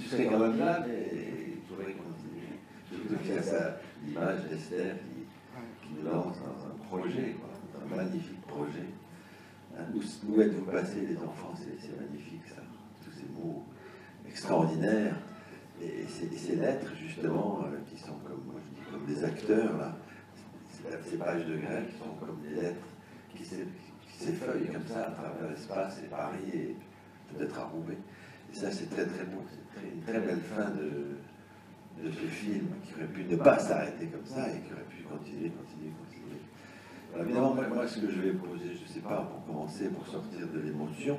tu serais quand même là, mais il pourrait continuer. Surtout qu'il y a ça, l'image d'Esther qui, qui nous lance dans un projet, quoi, un magnifique projet. Hein, Où, où êtes-vous passés, les enfants? C'est magnifique, ça. Tous ces mots extraordinaires. Et ces, ces lettres, justement, euh, qui sont comme, moi je dis, comme des acteurs, là, ces pages de qui sont comme des lettres qui s'effeuillent comme ça à travers l'espace et Paris et peut-être à Roubaix. Et ça, c'est très très beau. C'est une très belle fin de, de ce film qui aurait pu ne pas s'arrêter comme ça et qui aurait pu continuer, continuer, continuer. Alors, évidemment, moi, moi, ce que je vais poser, je ne sais pas, pour commencer, pour sortir de l'émotion,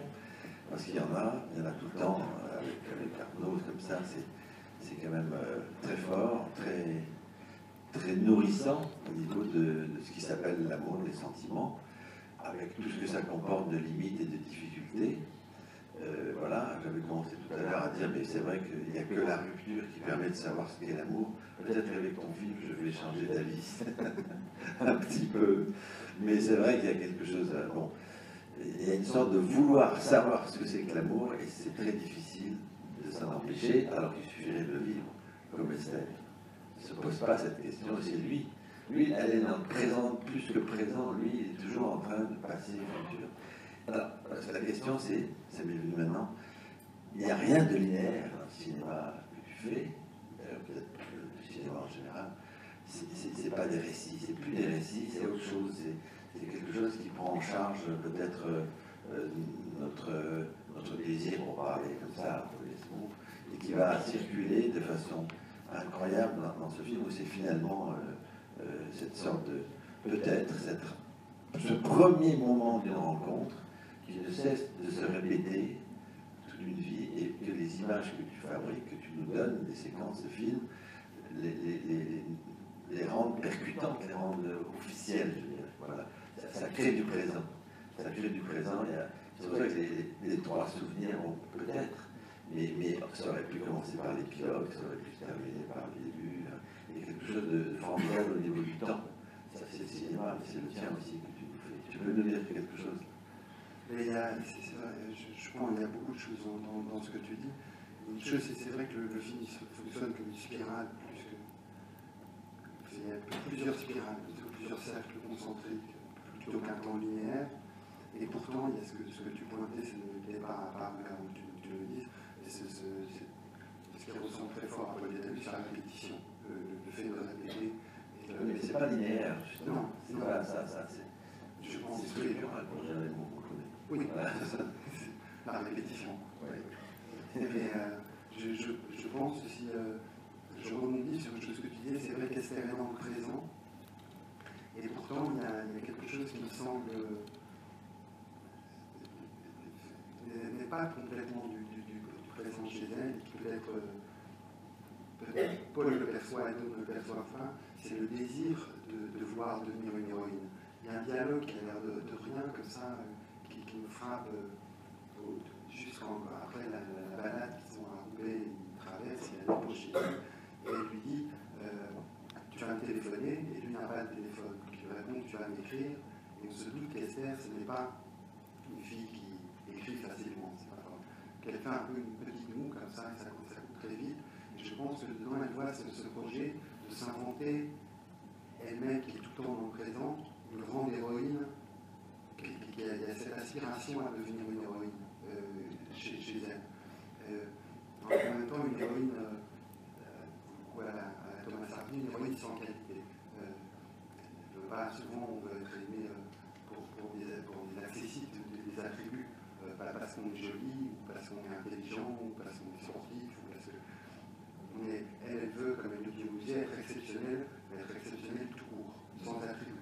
parce qu'il y en a, il y en a tout le temps, euh, avec, avec Arnaud, comme ça, c'est, c'est quand même euh, très fort, très, très nourrissant au niveau de, de ce qui s'appelle l'amour, les sentiments, avec tout ce que ça comporte de limites et de difficultés. Euh, voilà, j'avais commencé tout à l'heure à dire, mais c'est vrai qu'il n'y a que la rupture qui permet de savoir ce qu'est l'amour. Peut-être qu'avec ton film, je vais changer d'avis un petit peu. Mais c'est vrai qu'il y a quelque chose. à- Bon, il y a une sorte de vouloir savoir ce que c'est que l'amour, et c'est très difficile de s'en empêcher, alors qu'il suffirait de le vivre, comme Esther. Il ne se pose pas cette question, c'est lui. Lui, elle est dans le présent plus que présent. Lui, il est toujours en train de passer au futur. Que la question, c'est, ça m'est venu maintenant, il n'y a rien de linéaire dans le cinéma que tu fais, d'ailleurs peut-être le cinéma en général, c'est, pas des récits, c'est plus des récits, c'est autre chose, c'est, quelque chose qui prend en charge peut-être euh, euh, notre, euh, notre désir pour parler comme ça, et qui va circuler de façon incroyable dans, ce film où c'est finalement euh, euh, cette sorte de, peut-être, ce premier moment d'une rencontre qui ne cesse de se répéter toute une vie et que les images que tu fabriques, que tu nous donnes, des séquences de films, les, rendent percutantes, les rendent officielles. Je veux dire. Voilà. Ça, crée du présent. Ça crée du présent. C'est pour ça que les, trois souvenirs ont peut-être, mais, ça aurait pu commencer par l'épilogue, ça aurait pu terminer par le début. hein. Il y a quelque chose de formidable au niveau du temps. Ça, c'est le cinéma, c'est le tien aussi que tu nous fais. Tu peux nous dire quelque chose? Mais il y a, c'est, c'est je, je pense qu'il y a beaucoup de choses dans, ce que tu dis. Une chose, c'est, c'est vrai que le, le film fonctionne comme une spirale, plus que, il y a plusieurs spirales, plutôt plusieurs cercles concentriques, plutôt qu'un temps linéaire. Et pourtant, il y a ce que, ce que tu pointais, c'est le départ à part, que tu, tu le dises, et c'est, ce- c'est- ce qui ressent très fort à Paul c'est la répétition, le, le fait de répéter. Et de- Mais c'est pas linéaire, justement. Non, C'est pas ça, ça, c'est. Je pense c'est que- pour connaît. Oui, c'est ça. la répétition. Ouais. Mais euh, je, je, je pense aussi, euh, je rebondis sur ce que tu disais, c'est vrai qu'Esther est dans le présent, et pourtant il y, a, il y a quelque chose qui me semble euh, n'est- pas complètement du, du- du- du présent chez elle, et qui peut-être, peut-être Paul le perçoit et d'autres le perçoivent pas, c'est le désir de, de vouloir devenir une héroïne. Il y a un dialogue qui a l'air de, de rien comme ça, qui, me frappe. euh, au- jusqu'en après la, la- la balade qu'ils ont à Roubaix, ils traversent, il y a poches chez et elle lui dit euh, Tu vas me téléphoner, et lui n'a pas de téléphone. Donc il répond Tu vas m'écrire, et on se doute qu'Esther, ce n'est pas une fille qui écrit facilement, c'est pas. Qu'elle fait un peu une petite moue comme ça, et ça, ça court très vite. Et je pense que dedans, elle voit ce, ce projet de s'inventer elle-même, qui est tout le temps le présent, une grande héroïne qui- qui a, il y a cette aspiration à devenir une héroïne euh, chez, elle. Euh, en même temps, une héroïne, euh, voilà, Thomas Hardy, une héroïne sans qualité. Pas souvent, on veut être aimé pour, pour, des, des accessibles, des, attributs, pas parce qu'on est joli, ou parce qu'on est intelligent, ou parce qu'on est sportif, ou parce que. Elle, elle veut, comme elle le dit Louisier, être exceptionnelle, mais être exceptionnelle tout court, sans attributs.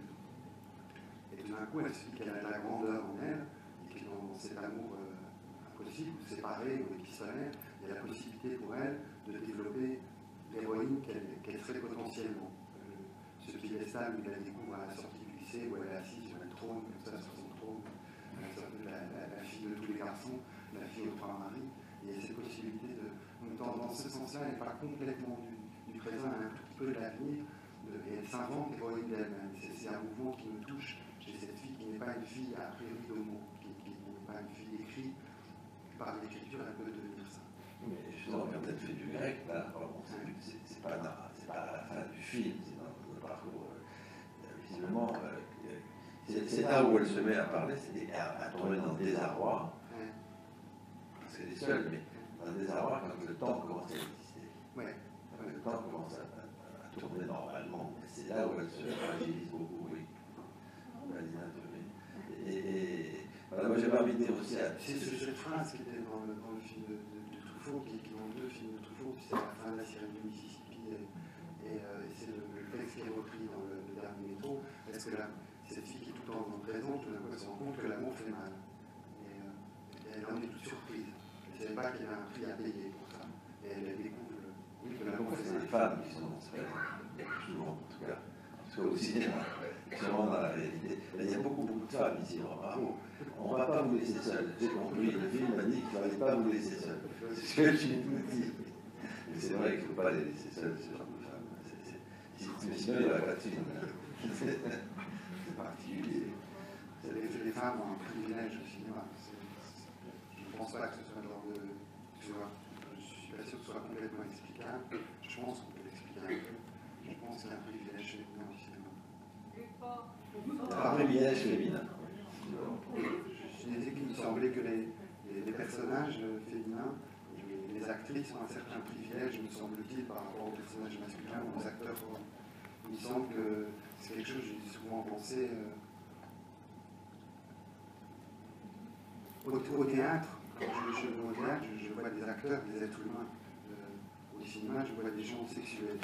D'un coup, elle dit qu'elle a de la grandeur en elle, et que dans cet amour euh, impossible, séparé, ou épistolaire, il y a la possibilité pour elle de développer l'héroïne qu'elle serait potentiellement. Euh, ce piédestal où il la découvre à la sortie du lycée, où elle est assise sur le trône, comme ça, sur son trône, la, fille de tous les garçons, la fille au trois maris, et il y a cette possibilité de. donc, dans, dans ce sens-là, elle n'est pas complètement du, présent, elle un tout petit peu de l'avenir, et elle s'invente l'héroïne d'elle-même. C'est un mouvement qui me touche chez cette fille qui n'est pas une fille a priori d'homo, qui, qui n'est pas une fille écrite. Par l'écriture, elle peut devenir ça. Mais justement, quand elle fait du grec, là, c'est pas, pas à la fin du film, c'est dans le parcours. Euh, visiblement, euh, c'est là où elle se met à parler, c'est à, à tomber dans le désarroi. Parce qu'elle est seule, mais dans le désarroi quand le temps commence à exister. Ouais. Quand le temps commence à, à tourner normalement. C'est là où elle se fragilise beaucoup, oui. Et voilà, moi j'avais envie de dire aussi. C'est cette phrase qui était dans le, dans le film de, de, de Truffaut, qui, qui, dans deux films de Truffaut, c'est la fin de la série du Mississippi, et, et, euh, et c'est le, le, texte qui est repris dans le, le dernier métro, parce que là, cette fille qui est tout le temps dans le présent, tout d'un coup elle se rend compte que l'amour fait mal. Et, euh, elle en est toute surprise. Elle ne savait pas qu'il y avait un prix à payer pour ça. Et elle, elle découvre oui, que l'amour fait mal. C'est des femmes qui sont dans ce souvent en tout cas. Parce qu'au cinéma, dans la réalité, il y a beaucoup, beaucoup de femmes ici, bravo on ne va pas vous laisser seul. J'ai compris, le film m'a dit qu'il ne fallait pas vous laisser seul. C'est ce que je vous dis. Mais c'est vrai qu'il ne faut pas les laisser seuls, ce genre de femmes. Mais sinon, il n'y aurait pas de film. C'est particulier. Les femmes ont un privilège au cinéma. Je ne pense pas que ce soit le genre de. Je ne suis pas sûr que ce soit complètement explicable. Je pense qu'on peut l'expliquer un peu. Je pense qu'il y a un privilège féminin au cinéma. Privilège féminin je disais qu'il me semblait que les, personnages féminins, les, actrices ont un certain privilège, me semble-t-il, par rapport aux personnages masculins ou aux acteurs. Il me semble que c'est quelque chose que j'ai souvent pensé euh, au, théâtre. Quand je, je, au théâtre, je, vois des acteurs, des êtres humains. Euh, au cinéma, je vois des gens sexuels.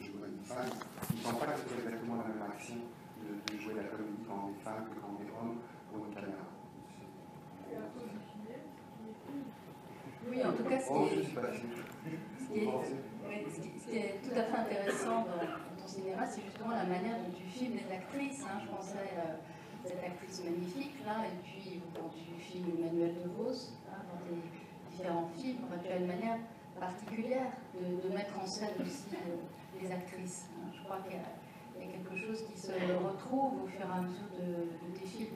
C'est vois une femme. Il ne semble pas exactement la même action de, de jouer la comédie quand on est femme que quand on est homme pour une caméra. Oui, en tout cas, ce qui, est, ce qui, est, ce qui est, tout à fait intéressant dans, ton cinéma, c'est justement la manière dont tu filmes les actrices. Hein. Je pensais à euh, cette actrice magnifique, là, et puis quand tu filmes Emmanuel De Vos, hein, dans tes différents films, enfin, tu as une manière particulière de, mettre en scène aussi euh, les actrices. Hein. Je crois qu'il y a quelque chose qui se retrouve au fur et à mesure de, de tes films.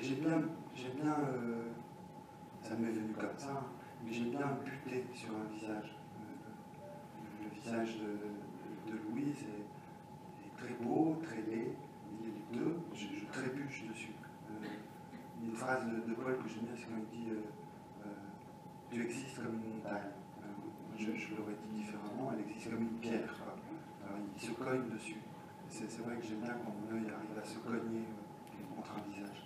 J'ai bien, euh, ça m'est venu comme ça, mais j'ai bien buté sur un visage. Euh, le visage de, Louise est, est, très beau, très laid. Il a les deux, je, je trébuche dessus. Une phrase de, de Paul que j'aime bien, c'est quand il dit Tu existes comme une montagne. je, je l'aurais dit différemment, elle existe comme une pierre. Quoi il se cogne dessus. C'est vrai que j'aime bien quand mon œil arrive à se cogner euh, contre un visage.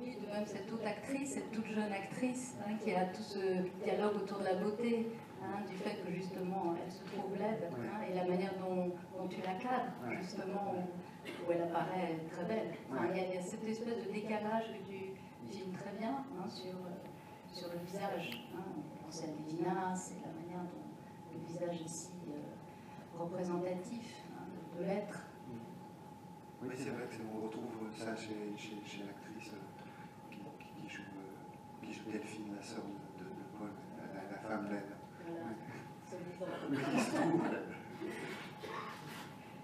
Oui, de même cette toute actrice, cette toute jeune actrice hein, qui a tout ce dialogue autour de la beauté, hein, du fait que justement elle se trouve laide, hein, et la manière dont, dont tu la cadres, justement, où, où, elle apparaît très belle. Il, y a, il, y a, cette espèce de décalage que tu filmes très bien sur, sur le visage. On pense à Lévinas, c'est la manière dont le visage ici représentatif hein, de, de l'être. Oui, c'est vrai qu'on retrouve ça chez, chez, chez l'actrice euh, qui, qui, joue, euh, qui joue Delphine, la sœur de, de, de Paul, la, la, femme. Voilà.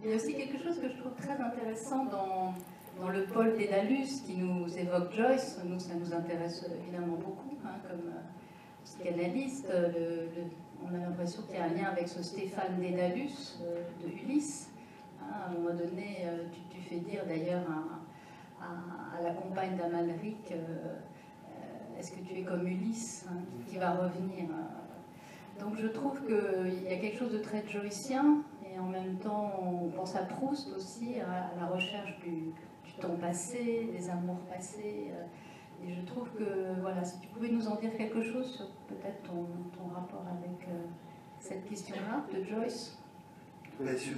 Il y a aussi quelque chose que je trouve très intéressant dans, dans le Paul Dédalus qui nous évoque Joyce. Nous, ça nous intéresse évidemment beaucoup hein, comme euh, psychanalyste. Le, on a l'impression qu'il y a un lien avec ce Stéphane Dédalus euh, de Ulysse. Hein, à un moment donné, euh, tu, fais dire d'ailleurs à, la compagne d'Amalric euh, Est-ce que tu es comme Ulysse hein, qui va revenir Donc je trouve qu'il y a quelque chose de très joycien et en même temps on pense à Proust aussi, à, la recherche du temps passé, des amours passés. Et je trouve que, voilà, si tu pouvais nous en dire quelque chose sur peut-être ton, ton, rapport avec euh, cette question-là de Joyce. Euh, sur,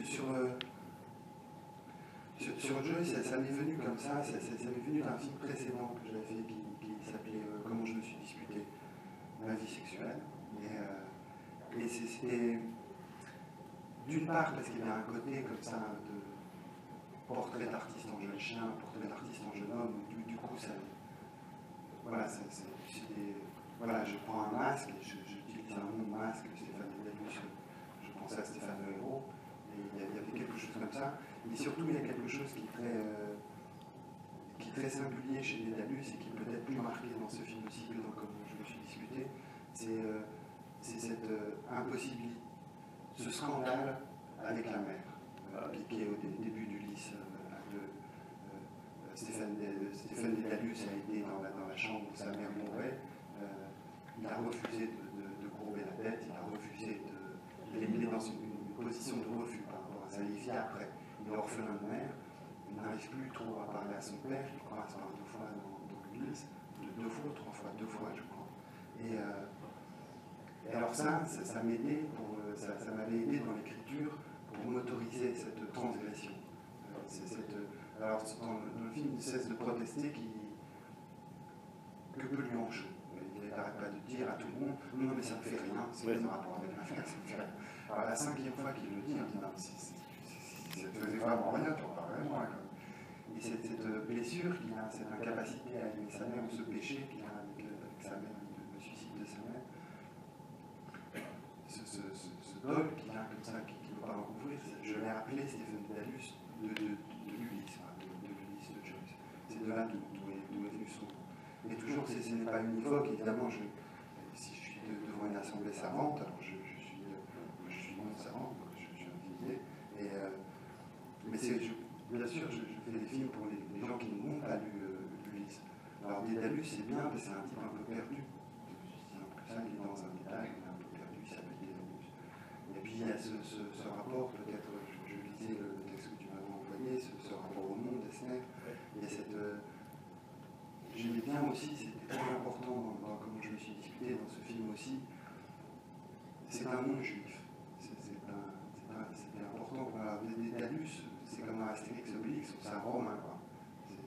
sur, Joyce, ça, m'est venu comme ça, ça, m'est venu d'un film précédent que j'avais fait qui, s'appelait euh, Comment je me suis disputé ma vie sexuelle. Et, et c'était d'une part parce qu'il y a un côté comme ça de portrait d'artiste en jeune chien, portrait d'artiste en jeune homme, du, du coup ça voilà, c'est, voilà, je prends un masque, je, j'utilise un mot masque, Stéphane Delus, je, je pensais à Stéphane Le Héros, et il y avait quelque chose comme ça. Mais surtout, il y a quelque chose qui est très, euh, qui est très singulier chez Dédalus et qui est peut-être plus marqué dans ce film aussi que dans Comme je me suis discuté, c'est euh, cette euh, impossibilité, ce scandale avec la mère, appliqué au début du lycée de Stéphane, Stéphane a été dans la, chambre où sa mère mourait. il a refusé de, courber la tête, il a refusé de. Il est dans une, position de refus par rapport à sa vie après. Il est orphelin de mère, il n'arrive plus trop à parler à son père, il croit à deux fois dans, l'église, deux, fois, trois fois, deux fois, je crois. Et, euh, alors, ça, ça, euh, ça, m'avait aidé dans l'écriture pour motoriser cette transgression. Euh, alors, dans le, film, il cesse de protester qui, que peut lui en jouer Il n'arrête pas de dire à tout le monde Non, mais ça ne fait rien, c'est oui. rapport avec l'affaire, ça ne fait rien. Alors, la cinquième fois qu'il le dit, on dit Non, ça ne faisait vraiment rien, tu vois, vraiment. Et cette, cette blessure qu'il a, cette incapacité à aimer sa mère, ou ce péché qu'il a avec, avec, sa mère, le, suicide de sa mère, ce, ce, ce, ce dol qu'il a comme ça, qu'il ne veut pas recouvrir, je l'ai appelé Stephen Dalus de, de, de l'Ulysse de là d'où est, venu son nom. Et toujours, ce n'est pas univoque, évidemment, je, si je suis devant une assemblée savante, alors je, suis, je suis savant, je, suis intimidé, et, euh, mais c'est, bien sûr, je, fais des films pour les, gens qui n'ont pas lu euh, Ulysse. Alors, Dédalus, c'est bien, mais c'est un type un peu perdu. ça, il est dans un détail, il est un peu perdu, il s'appelle Dédalus. Et puis, il y a ce, ce, ce rapport, peut-être, je, lisais le texte que tu m'avais envoyé, ce, ce rapport au monde, Desner, il y a cette. Euh, J'aimais bien aussi, c'était très important dans, comment je me suis discuté dans ce film aussi. C'est un monde juif. C'était important. Voilà. Dédalus, c'est comme un Astérix Obélix, c'est un romain.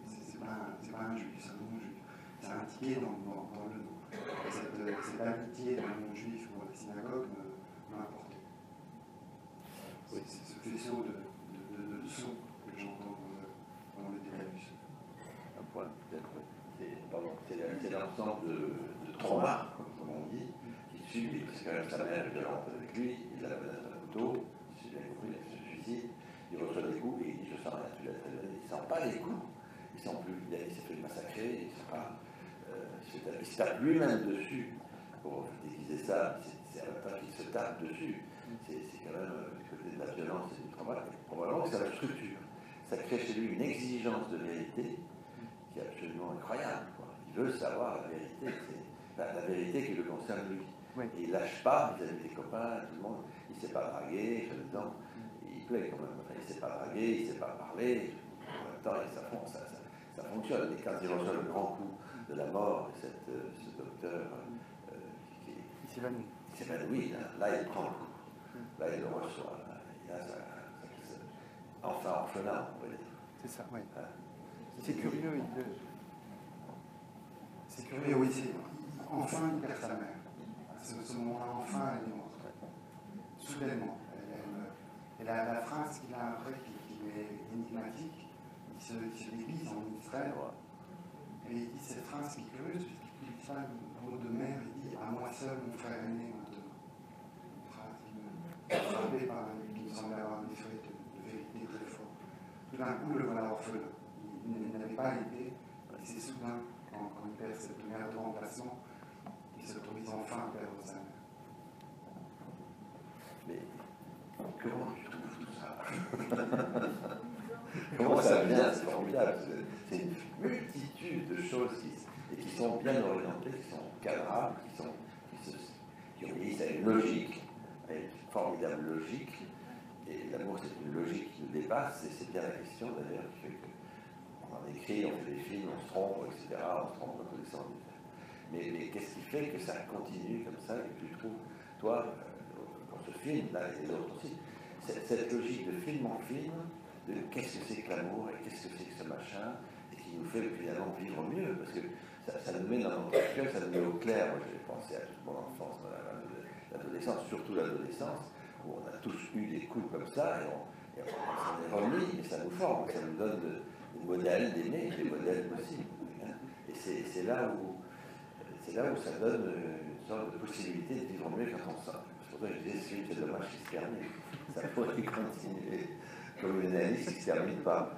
C'est pas, pas, un juif, c'est un monde juif. C'est indiqué dans, dans, dans, le nom. Et cette, cette amitié d'un monde juif pour la synagogue m'a apporté. Oui. C'est ce faisceau de, de, de, de sons que j'entends dans, dans le Dédalus c'est l'ensemble de, de traumas, comme on dit, qui subit, parce que quand même sa mère est violente avec lui, il a la menace d'un couteau, si j'ai bien compris, il se suicide, il reçoit des coups et il dit Je sens rien, tu l'as il ne sent pas les coups, il sent plus, il s'est fait massacrer, il ne pas. Euh, il se tape lui-même dessus pour déguiser ça, c'est un temps qu'il se tape dessus. C'est quand même euh, côté de la violence et du trauma, probablement que ça la structure. Ça crée chez lui une exigence de vérité qui est absolument incroyable. Quoi. Il veut savoir la vérité, la, la, vérité qui le concerne lui. Oui. Et il lâche pas vis-à-vis des copains, tout le monde. Il ne s'est pas dragué, temps, il plaît quand même. Enfin, il ne s'est pas dragué, il ne s'est pas parlé. En même temps, ça, ça, ça, ça, fonctionne. Et quand il reçoit le grand coup de la mort, cette, euh, ce docteur euh, qui, il s'évanouit. Il s'évanouit, là, là, il prend le coup. Là, il le reçoit. Là, il a ça, enfin orphelin, on va dire. C'est ça, oui. Hein c'est curieux, c'est curieux, oui, c'est enfin il perd sa mère. Ce, ce moment-là, enfin, elle est morte. Soudainement. Et la, la, phrase qu'il a après, qui, qui, est énigmatique, il se, il se déguise en Israël. Et il dit cette phrase qui est curieuse, puisqu'il dit ça, un mot de mère, il dit À moi seul, mon frère aîné maintenant. Une phrase qui me frappée par qui me semble avoir un effet de, de vérité très fort. Tout d'un coup, le voilà orphelin il n'avait pas été, et c'est soudain, quand, quand, il perd cette mère de remplacement, il s'autorise enfin à perdre sa mère. Mais comment tu trouves tout ça? Comment ça vient C'est formidable. C'est une multitude de choses qui, sont bien orientées, qui sont cadrables, qui, sont, qui, à une logique, à une formidable logique. Et l'amour, c'est une logique qui nous dépasse, et c'est bien la question d'ailleurs qui fait que on écrit, on fait des films, on se trompe, etc. On se trompe dans tous les sens Mais, qu'est-ce qui fait que ça continue comme ça et que tu trouves, toi, euh, dans ce film, là et l'autre aussi, cette, logique de film en film, de qu'est-ce que c'est que l'amour et qu'est-ce que c'est que ce machin, qui nous fait finalement vivre mieux, parce que ça, nous met dans notre cœur, ça nous met au clair. Moi, j'ai pensé à toute mon enfance, l'adolescence, surtout l'adolescence, où on a tous eu des coups comme ça, et on, s'en est remis, et ça nous forme, ça nous donne de, des modèles d'aimer, des modèles possibles. Et c'est là où c'est là où ça donne une sorte de possibilité de vivre mieux quand on sent. pour ça que je dis, ce film, c'est dommage qu'il se termine. Ça pourrait continuer comme une analyse qui ne se termine pas.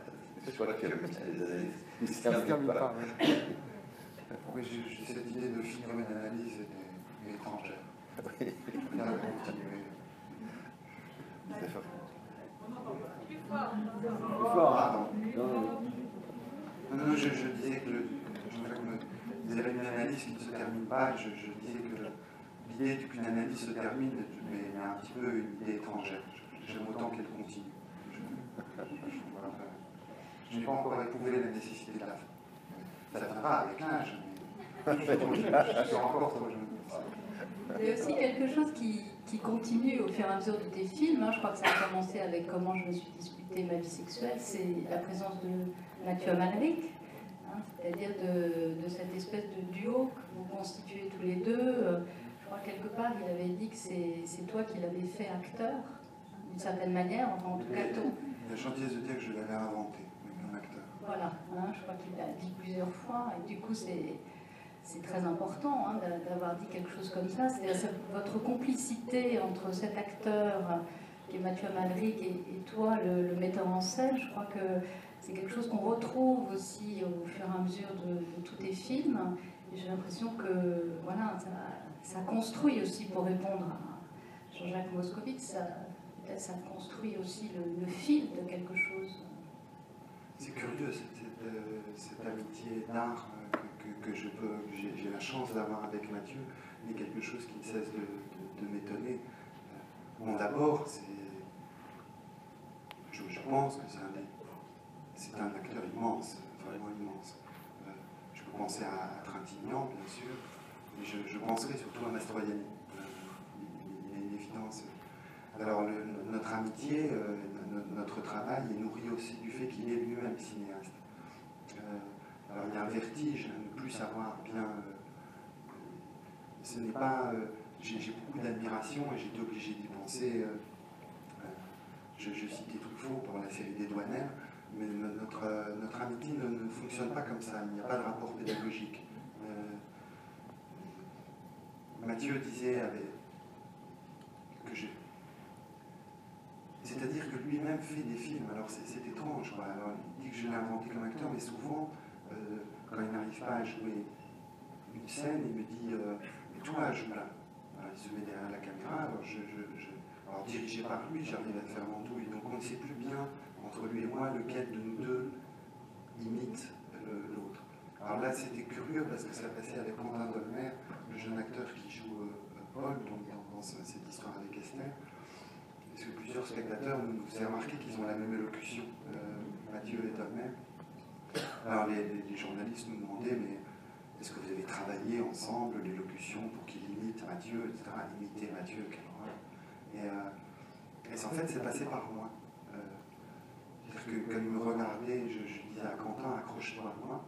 Je crois que les analyses qui ne se terminent pas. Oui, j'ai cette idée de finir une analyse étrangère. Oui. Bien continuer. Plus fort. Plus fort. Pardon. Non, non, je, je disais que vous avez une analyse qui ne se termine pas. Je, je disais que l'idée qu'une analyse se termine, mais un petit peu une idée étrangère. J'aime autant qu'elle continue. Je, n'ai pas encore éprouvé la nécessité de la fin. Ça viendra avec l'âge, je suis encore trop jeune. Il y a aussi quelque chose qui, qui, continue au fur et à mesure de tes films. Hein. Je crois que ça a commencé avec comment je me suis disputé ma vie sexuelle. C'est la présence de Mathieu Amalric, hein, c'est-à-dire de, de, cette espèce de duo que vous constituez tous les deux. Je crois quelque part, il avait dit que c'est toi qui l'avais fait acteur, d'une certaine manière, en tout cas. Il a gentillesse de dire que je l'avais inventé. Voilà, hein, je crois qu'il l'a dit plusieurs fois, et du coup, c'est très important hein, d'avoir dit quelque chose comme ça. C'est votre complicité entre cet acteur qui est Mathieu Amalric et, toi, le, metteur en scène, je crois que c'est quelque chose qu'on retrouve aussi au fur et à mesure de, tous tes films. J'ai l'impression que voilà, ça, construit aussi, pour répondre à Jean-Jacques Moscovitz, ça, ça construit aussi le, fil de quelque chose. C'est curieux, cette, cette amitié d'art que, je peux, j'ai la chance d'avoir avec Mathieu, mais quelque chose qui ne cesse de, m'étonner. Euh, d'abord, je, pense que c'est un, acteur immense, vraiment immense. Euh, je peux penser à, Trintignant, bien sûr, mais je, penserai surtout à Mastroianni. Euh, il, y a une évidence. Alors, notre amitié, notre travail est nourri aussi du fait qu'il est lui-même cinéaste. Alors il y a un vertige à ne plus savoir bien. Euh, ce n'est pas. Euh, j'ai beaucoup d'admiration et j'étais obligé d'y penser. Euh, je, citais Truffaut pour la série des douanières, mais notre, notre amitié ne, fonctionne pas comme ça. Il n'y a pas de rapport pédagogique. Mathieu disait que je. C'est-à-dire que lui-même fait des films. Alors c'est étrange. Alors, il dit que je l'ai inventé comme acteur, mais souvent euh, quand il n'arrive pas à jouer une scène, il me dit euh, Mais toi, joue là. il se met derrière la caméra, alors, je, alors dirigé par lui, j'arrive à faire mon douille. Donc on ne sait plus bien, entre lui et moi, lequel de nous deux imite l'autre. Alors là, c'était curieux parce que ça passait avec Quentin Dolmer, le jeune acteur qui joue euh, Paul, donc dans, cette histoire avec Esther. Parce que plusieurs spectateurs nous faisaient remarquer qu'ils ont la même élocution, Mathieu et Dolmer. Alors les, journalistes nous demandaient, mais est-ce que vous avez travaillé ensemble l'élocution pour qu'il imite Mathieu, etc. Imiter Mathieu, quelle. Et, euh, en fait, c'est passé par moi. Euh, C'est-à-dire que quand il me regardait, je, disais à Quentin, accroche-toi à moi.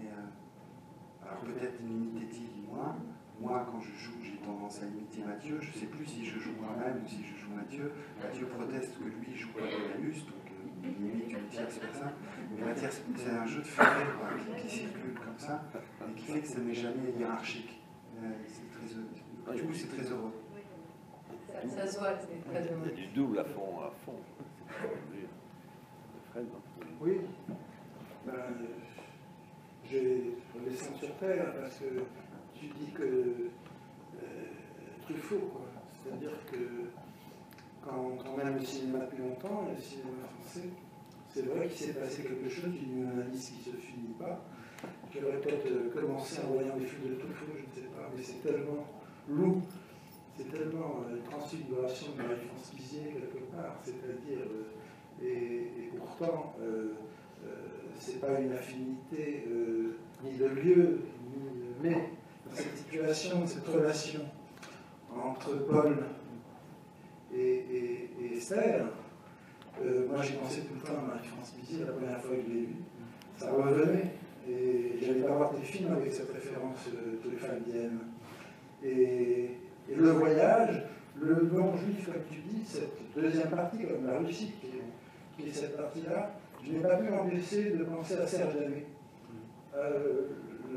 Euh, alors peut-être imitait-il moi. Moi, quand je joue, j'ai tendance à imiter Mathieu. Je ne sais plus si je joue moi-même ou si je joue Mathieu. Mathieu proteste que lui joue pas Galus, donc limite une tierce personne. Mais la tierce, c'est un jeu de ferret qui, qui, circule comme ça, et qui fait que ce n'est jamais hiérarchique. Euh, très, du coup, c'est très heureux. Ça, se voit, c'est très heureux. Il y a du double à fond. À fond. Oui. Ben, j'ai laissé sur terre parce que tu dis que euh, Truffaut, quoi. C'est-à-dire que quand, on aime le cinéma depuis longtemps, le cinéma français, c'est vrai qu'il s'est passé quelque chose, une analyse qui ne se finit pas, qui aurait peut-être euh, commencé en voyant des films de Truffaut, je ne sais pas, mais c'est tellement lourd, c'est tellement euh, une transfiguration de Marie-France quelque part, c'est-à-dire, euh, et, pourtant, c'est pas une affinité ni de lieu, ni de, mais cette situation, cette relation entre Paul et, Esther, euh, moi j'ai pensé tout le temps à Marie-France Bizier la première fois que je l'ai vu. Ça revenait. Et j'allais pas voir des films avec cette référence de femmes viennent. Et, le voyage, le non juif, comme tu dis, cette deuxième partie, comme la Russie, qui est, cette partie-là, je n'ai pas pu m'empêcher de penser à Serge Danet. Euh,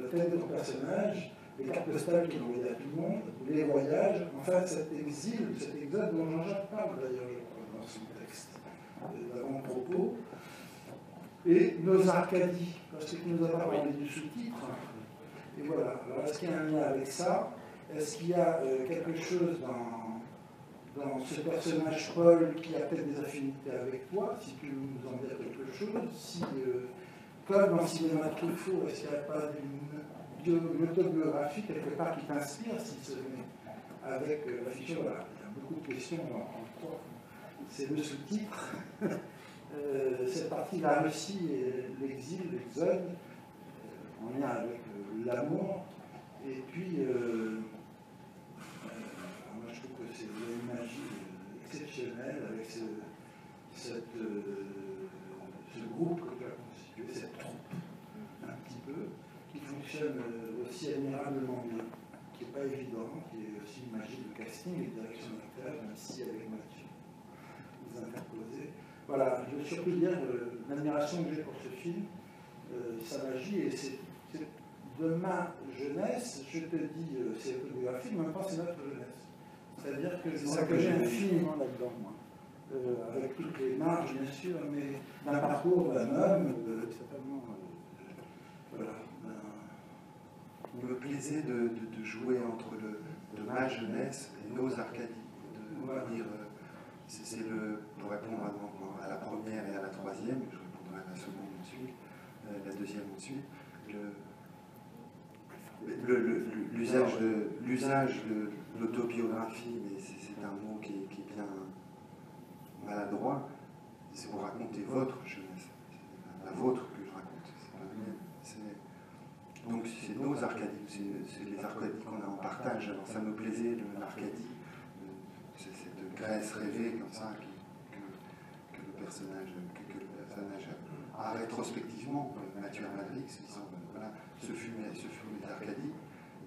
la tête de ton personnage, les cartes postales qu'il envoyait à tout le monde, les voyages, enfin cet exil, cet exode dont Jean-Jacques parle d'ailleurs, dans son texte euh, d'avant-propos, et nos Arcadies, parce que nous avons parlé du sous-titre. Et voilà, alors est-ce qu'il y a un lien avec ça? Est-ce qu'il y a euh, quelque chose dans, dans ce personnage Paul qui a peut-être des affinités avec toi, si tu veux nous en dire quelque chose si, euh, Comme dans Cinéma Truffaut, est-ce qu'il n'y a pas une une autobiographie quelque part qui t'inspire, si ce n'est avec euh, la fiction. Voilà. Il y a beaucoup de questions en quoi c'est le sous-titre. euh, cette partie la Russie l'exil, l'exode, euh, en lien avec euh, l'amour. Et puis, euh, euh, moi je trouve que c'est une magie exceptionnelle avec ce, ce groupe que tu as constitué, cette troupe, un petit peu fonctionne euh, aussi admirablement bien, qui n'est pas évident, qui est aussi une magie de casting et de direction d'acteur, même si avec Mathieu vous interposez. Voilà, je veux surtout dire euh, l'admiration que j'ai pour ce film, euh, sa magie, et c'est de ma jeunesse, je te dis, euh, c'est autobiographique, mais en même temps c'est notre jeunesse. C'est-à-dire que c'est ça que j'ai infiniment là-dedans, moi. Euh, avec toutes les marges, bien sûr, mais d'un parcours d'un homme, euh, certainement. voilà il me plaisait de, de, de, jouer entre le, de ma jeunesse et nos Arcadies. De, dire, euh, c'est le, pour répondre à, à, la première et à la troisième, je répondrai à la seconde ensuite, euh, la deuxième ensuite, l'usage de l'usage de l'autobiographie, mais c'est un mot qui est, qui est, bien maladroit, c'est pour raconter votre jeunesse, la vôtre que je raconte, c'est la mienne. Donc c'est nos Arcadies, c'est les Arcadies qu'on a en partage. Alors ça me plaisait, l'Arcadie, c'est cette Grèce rêvée comme ça que, que, le, personnage, que, que, le personnage a rétrospectivement, Mathieu Madrid, disant, voilà, ce fut, ce fut l'Arcadie,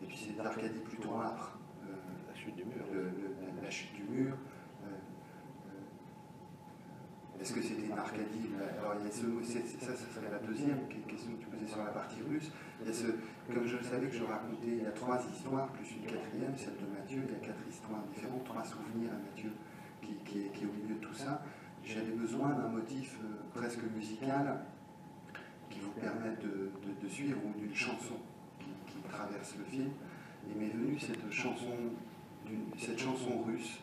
et puis c'est l'Arcadie plutôt âpre, euh, la chute du mur. Le, le, la, la, chute du mur. Est-ce que c'était une Arcadie Alors, il y a ce, ça, ça serait la deuxième question que tu posais sur la partie russe. Comme je le savais que je racontais, il y a trois histoires, plus une quatrième, celle de Mathieu, il y a quatre histoires différentes, trois souvenirs à Mathieu qui, est, au milieu de tout ça. J'avais besoin d'un motif euh, presque musical qui vous permette de suivre, ou d'une chanson qui, qui, traverse le film. Et m'est venue cette chanson, cette chanson russe,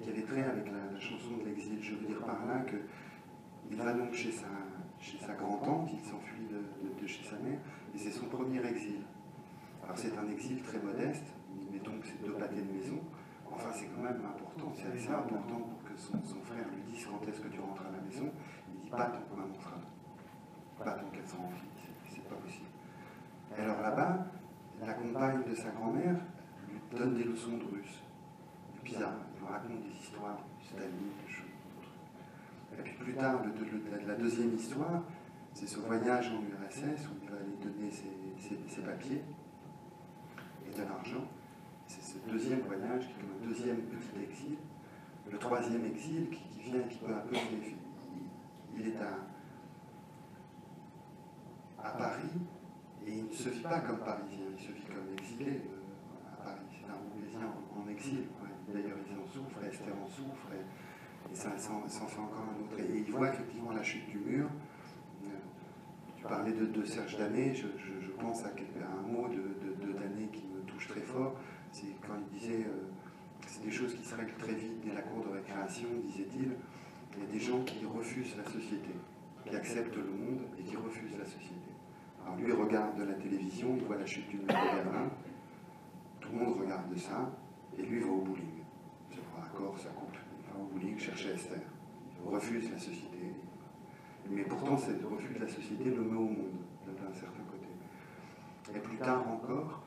et qui avait trait avec la, chanson de l'exil. Je veux dire par là qu'il va donc chez sa, grand-tante, il s'enfuit de, chez sa mère, et c'est son premier exil. Alors c'est un exil très modeste, mettons que c'est deux pâtés de maison, enfin c'est quand même important, c'est assez important pour que son, frère lui dise quand est-ce que tu rentres à la maison, il dit pas tant que maman sera pas tant qu'elle sera en c'est pas possible. Et alors là-bas, la compagne de sa grand-mère lui donne des leçons de russe, bizarre, raconte des histoires, Staline, des choses. Et puis plus tard, la deuxième histoire, c'est ce voyage en URSS où il va aller donner ses, papiers et de l'argent. C'est ce deuxième voyage qui est comme un deuxième petit exil. Le troisième exil qui, vient, qui peut un peu. Il, est à, à Paris et il ne se vit pas comme parisien, il se vit comme exilé euh, à Paris. C'est un Roubaisien en, en exil. D'ailleurs, ils en souffrent, Esther en souffre, et, ça, en fait encore un autre. Et il voit effectivement la chute du mur. Tu parlais de, Serge Danet, je, pense à, un mot de, de, Danet qui me touche très fort. C'est quand il disait euh, c'est des choses qui se règlent très vite dès la cour de récréation, disait-il. Il y a des gens qui refusent la société, qui acceptent le monde et qui refusent la société. Alors lui regarde de la télévision, il voit la chute du mur de Berlin, tout le monde regarde ça, et lui va au bowling. Coupe. Il va au bowling chercher Esther. Il refuse la société. Mais pourtant, ce refus de la société le met au monde, d'un certain côté. Et plus tard encore,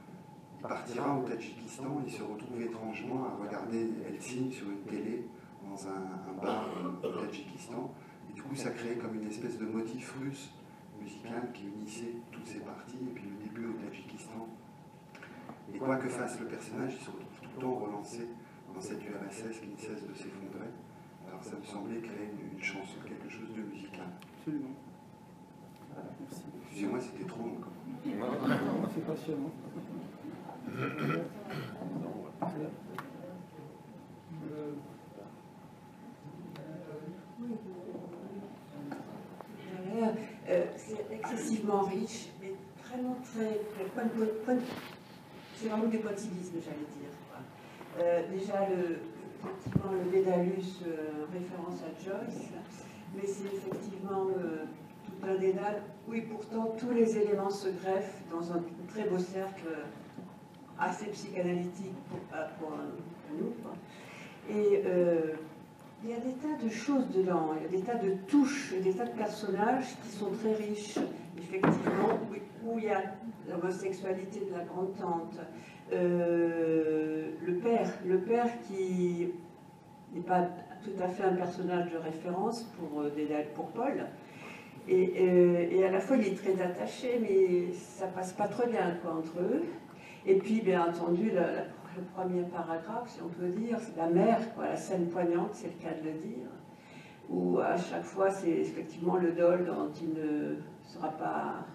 il partira au Tadjikistan, il se retrouve étrangement à regarder Helsinki sur une télé dans un, un bar au Tadjikistan. Et du coup, ça crée comme une espèce de motif russe musical qui unissait toutes ces parties, et puis le début au Tadjikistan. Et quoi que fasse le personnage, il se retrouve tout le temps relancé dans cette URSS qui ne cesse de s'effondrer. Alors ça me semblait créer une, une chanson, quelque chose de musical. Absolument. Excusez-moi, c'était trop long. C'est passionnant. Euh, c'est excessivement riche, mais vraiment très. c'est vraiment du pointillisme, j'allais dire. Euh, déjà, le, effectivement, le Dédalus, euh, référence à Joyce, mais c'est effectivement tout un dédale. Oui, pourtant, tous les éléments se greffent dans un très beau cercle assez psychanalytique pour, nous. Et il y a des tas de choses dedans, il y a des tas de touches, des tas de personnages qui sont très riches, effectivement, où il y a l'homosexualité de la grande-tante, euh, le père, le père qui n'est pas tout à fait un personnage de référence pour, euh, pour Paul, et, euh, et, à la fois il est très attaché, mais ça passe pas très bien entre eux. Et puis, bien entendu, le premier paragraphe, si on peut dire, c'est la mère, quoi, la scène poignante, c'est le cas de le dire, où à chaque fois c'est effectivement le dol dont il ne sera pas,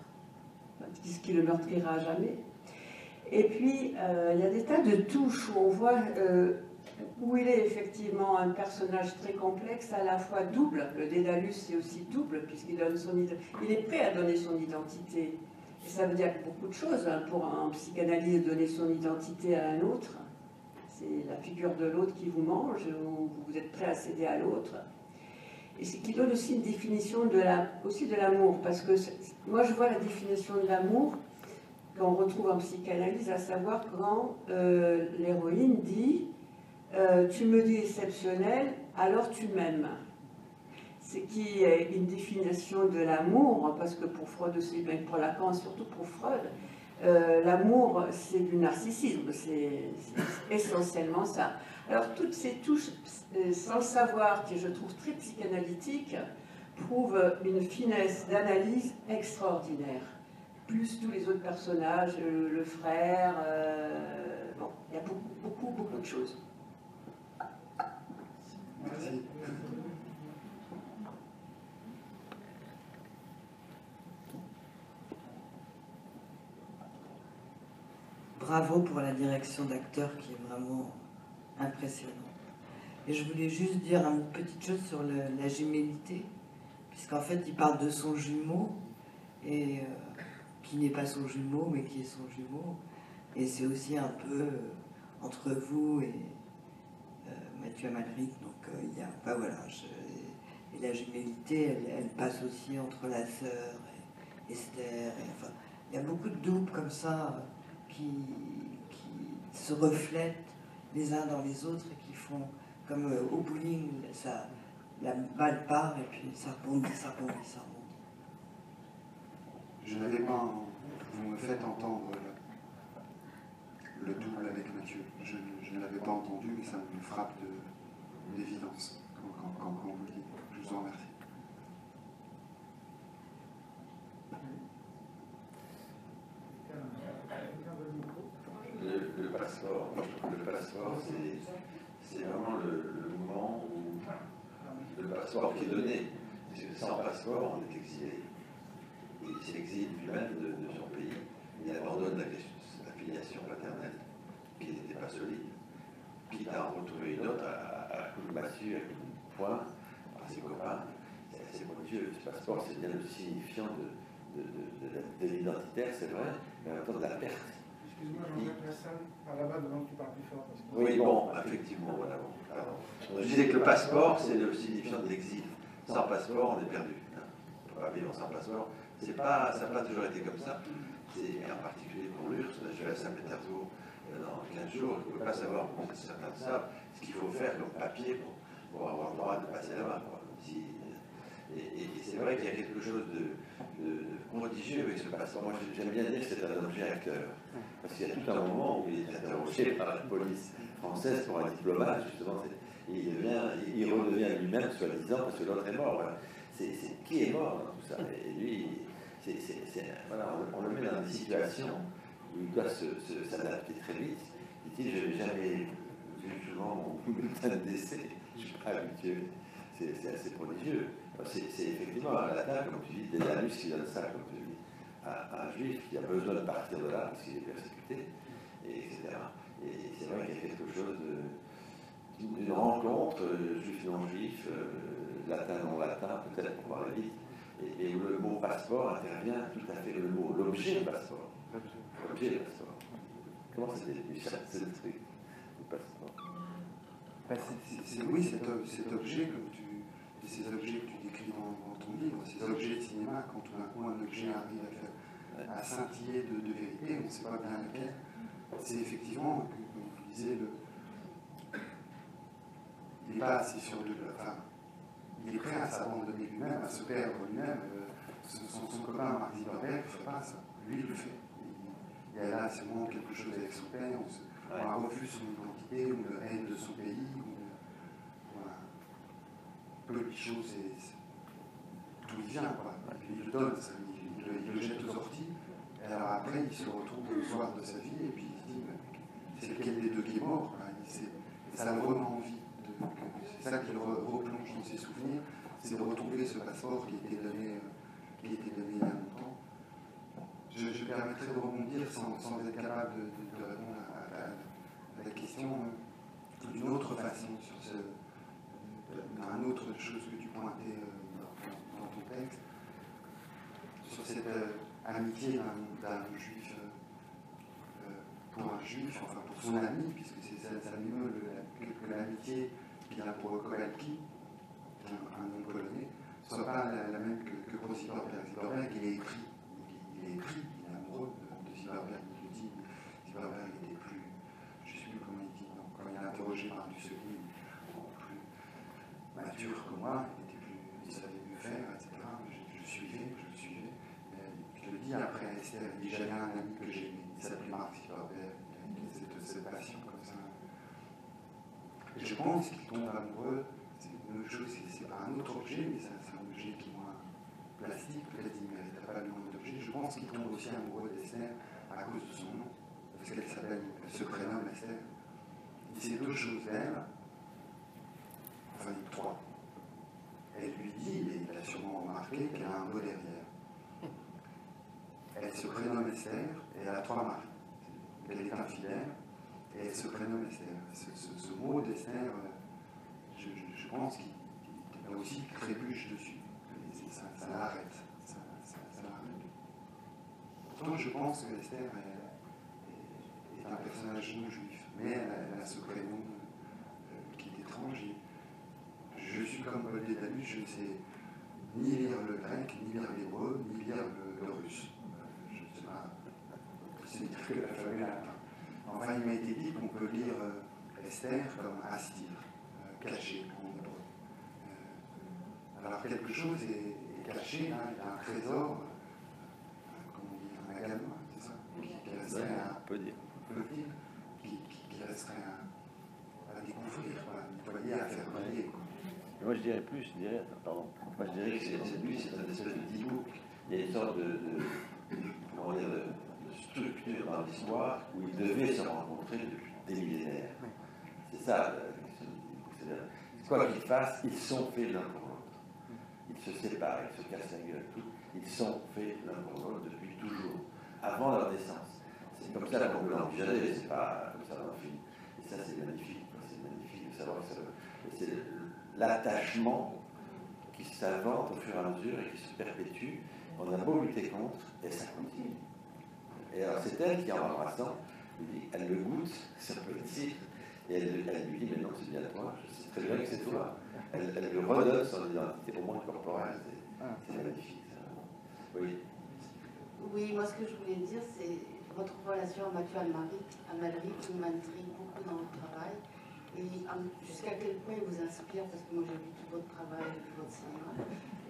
ce qui le meurtrira jamais. Et puis euh, il y a des tas de touches où on voit euh, où il est effectivement un personnage très complexe, à la fois double. Le Dédalus c'est aussi double puisqu'il donne son il est prêt à donner son identité ça veut dire beaucoup de choses. Hein, pour un psychanalyste, donner son identité à un autre, c'est la figure de l'autre qui vous mange, ou vous êtes prêt à céder à l'autre. Et c'est qui donne aussi une définition aussi de l'amour, parce que moi je vois la définition de l'amour qu'on retrouve en psychanalyse, à savoir quand euh, l'héroïne dit euh, Tu me dis exceptionnel, alors tu m'aimes c'est qui est une définition de l'amour, parce que pour Freud aussi, mais pour Lacan, surtout pour Freud, euh, l'amour, c'est du narcissisme, c'est essentiellement ça. Alors toutes ces touches, sans savoir, que je trouve très psychanalytiques, prouvent une finesse d'analyse extraordinaire. Plus tous les autres personnages, le, frère, euh, bon, il y a beaucoup, beaucoup, beaucoup de choses. Merci. bravo pour la direction d'acteur qui est vraiment impressionnante. Et je voulais juste dire une petite chose sur la gémellité, puisqu'en fait il parle de son jumeau, et, euh, qui n'est pas son jumeau, mais qui est son jumeau. Et c'est aussi un peu euh, entre vous et euh, Mathieu Amalric. Donc il y a, voilà, et la gémellité, elle, passe aussi entre la sœur et Esther. Il y a beaucoup de doubles comme ça qui, se reflètent les uns dans les autres et qui font comme euh, au bowling, ça, la balle part et puis ça rebondit, ça rebondit, ça rebondit. Je n'avais pas. Vous me faites entendre le, double avec Mathieu. Je, ne l'avais pas entendu, mais ça me frappe d'évidence quand, quand, vous le dites. Je vous en remercie. le, passeport, le passeport, c'est vraiment le, moment où le passeport qui est donné. Sans passeport, on est exilé. Il s'exile lui-même de, son pays. Il abandonne la, filiation paternelle, qui n'était pas solide. Quitte à en retrouver une autre à, à coup de massue, à coup de poing, par ses copains. C'est mon Dieu, ce passeport, c'est bien le signifiant de, de, de l'identitaire, c'est vrai, mais en même temps de la perte Excuse-moi, Jean-Jacques Lassalle, par là-bas, devant que tu parles plus fort. Oui, bon, effectivement, voilà. Bon, Je disais que le passeport, c'est le signifiant de l'exil. Sans passeport, on est perdu. On ne peut pas vivre sans passeport. Pas, ça n'a pas toujours été comme ça. C'est en particulier pour l'URSS. Je vais à Saint-Pétersbourg euh, dans 15 jours. Je ne peux pas savoir, certains savent, ce qu'il faut faire comme papier pour, avoir le droit de passer là-bas. et, c'est vrai qu'il y a quelque chose de, prodigieux avec ce passeport. Moi, j'aime bien dire que c'est un objet acteur. Parce qu'il y a tout un moment où il est interrogé par la police française pour un diplomate, justement. il, devient, il redevient lui-même, soi-disant, parce que l'autre est mort. C'est, qui est mort dans tout ça? Et lui, on, le met dans des situations où il doit s'adapter très vite. Il dit Je n'ai jamais vu souvent mon bulletin de décès, je ne suis pas habitué. C'est assez prodigieux. C'est effectivement un latin, comme tu dis, des anus qui donne ça, comme tu dis, à, un juif qui a besoin de partir de là parce qu'il est persécuté. et, etc. Et c'est vrai qu'il y a quelque chose d'une rencontre euh, juif non juif, euh, latin non latin, peut-être pour parler vite, et, le mot passeport intervient tout à fait, le mot, l'objet passeport. L'objet passeport. Comment ça, truc, le passeport Ben, c'est- oui, cet, ob- cet objet, comme tu, ces objets que tu décris dans, dans ton livre, ces objets de cinéma, quand tout d'un coup un objet arrive à, faire- à scintiller de, de vérité, on ne sait pas bien lequel, c'est effectivement, que- comme vous disiez, le, il n'est pas assez sur le. Enfin, il est prêt à s'abandonner lui-même, à se perdre lui-même. euh, son, son- son copain Mark Zuckerberg ne fait pas ça. Lui, il le fait. Il, il y a là sûrement quelque chose avec son père, on, se, Ouais. refus son identité, ou le haine de son pays, ou voilà. peu de choses, et d'où il vient, quoi. Il le donne, ça, il, il le, il le jette aux orties, et alors après, il se retrouve le soir de sa vie, et puis il se dit, c'est lequel des deux qui est mort, quoi. Il et ça le remet en vie. C'est ça qui le re- replonge dans ses souvenirs, c'est de retrouver ce passeport qui était donné, euh, qui était donné il y a longtemps. Je, je me permettrai de rebondir sans, sans être capable de, répondre à, à- la question euh, d'une autre façon sur ce, un autre chose que tu pointais euh, dans, ton texte, sur cette euh, amitié d'un juif euh, euh, pour un juif, enfin pour son ami, puisque c'est ça, ça que l'amitié qui est un, un nom polonais, soit pas la, même que, que pour Zilberberg. Il est écrit, il, est écrit, il est amoureux de, de Zilberberg, il dit, Zilberberg était plus, je ne sais plus comment il dit, donc, quand il est interrogé par Dussoli, plus mature que moi, il était plus, il savait mieux faire, etc. Je, je suivais, je le suivais. Je le dis après Esther, il dit j'avais un ami que j'aimais, il s'appelait Marc Zilberberg, il avait cette, cette passion. Et je pense qu'il tombe amoureux, c'est une chose, c'est pas un autre objet, mais c'est un objet qui est moins plastique, peut-être le nom d'objet. Je pense qu'il tombe aussi amoureux d'Esther à cause de son nom, parce qu'elle s'appelle, elle se prénomme Esther. Il sait deux choses d'elle, enfin il trois. Elle lui dit, et il a sûrement remarqué, qu'elle a un beau derrière. Elle se prénomme Esther et elle a trois maris. Elle est infidèle et se prénomme Esther. Ce, ce- ce mot d'Esther, euh, je, je- pense qu'il a aussi trébuche dessus. Ça ça l'arrête. Ça. Pourtant, je pense que Esther est, un personnage non juif, mais elle a, ce prénom euh, qui est étrange. Je suis comme Paul Dédalus, je ne sais ni lire le grec, ni lire l'hébreu, ni lire le, russe. Euh, Je ne sais pas. C'est dire que l'alphabet latin. Enfin, il m'a été dit qu'on peut lire euh, Esther comme Astir, euh, caché en hébreu. Euh, alors quelque chose est, est caché, là, il y a un trésor, euh, comment on dit, un magasin, c'est ça qui, qui resterait à, On peut dire. on peut le dire, qui, qui- qui resterait à, à découvrir, à nettoyer, à faire briller. Moi, je dirais plus, je dirais, pardon, moi, je dirais que c'est lui, c'est une espèce de e-book. Il y a une sorte de, de, comment dire, de, de structure dans l'histoire où ils devaient se rencontrer depuis des millénaires. C'est ça. C'est-à-dire, Quoi qu'ils fassent, ils sont faits l'un pour l'autre. Ils se séparent, ils se cassent la gueule, tout. Ils sont faits l'un pour l'autre depuis toujours, avant leur naissance. C'est comme ça qu'on peut l'envisager, c'est pas comme ça dans le film. Et ça, c'est magnifique, c'est magnifique de savoir que ça. C'est l'attachement qui s'invente au fur et à mesure et qui se perpétue. On a beau lutter contre, et ça continue. Et alors, c'est elle qui, en l'embrassant, elle le goûte, ça peut dire, et elle, lui dit, mais non, c'est bien toi, je sais très bien que c'est toi. Elle, elle lui redonne son identité, au moins corporelle, c'est c'est magnifique. Oui. Oui, moi ce que je voulais dire, c'est votre relation à Mathieu Almari, Amalric qui m'intrigue beaucoup dans votre travail. Et euh, jusqu'à quel point il vous inspire, parce que moi j'ai vu tout votre travail, tout votre cinéma,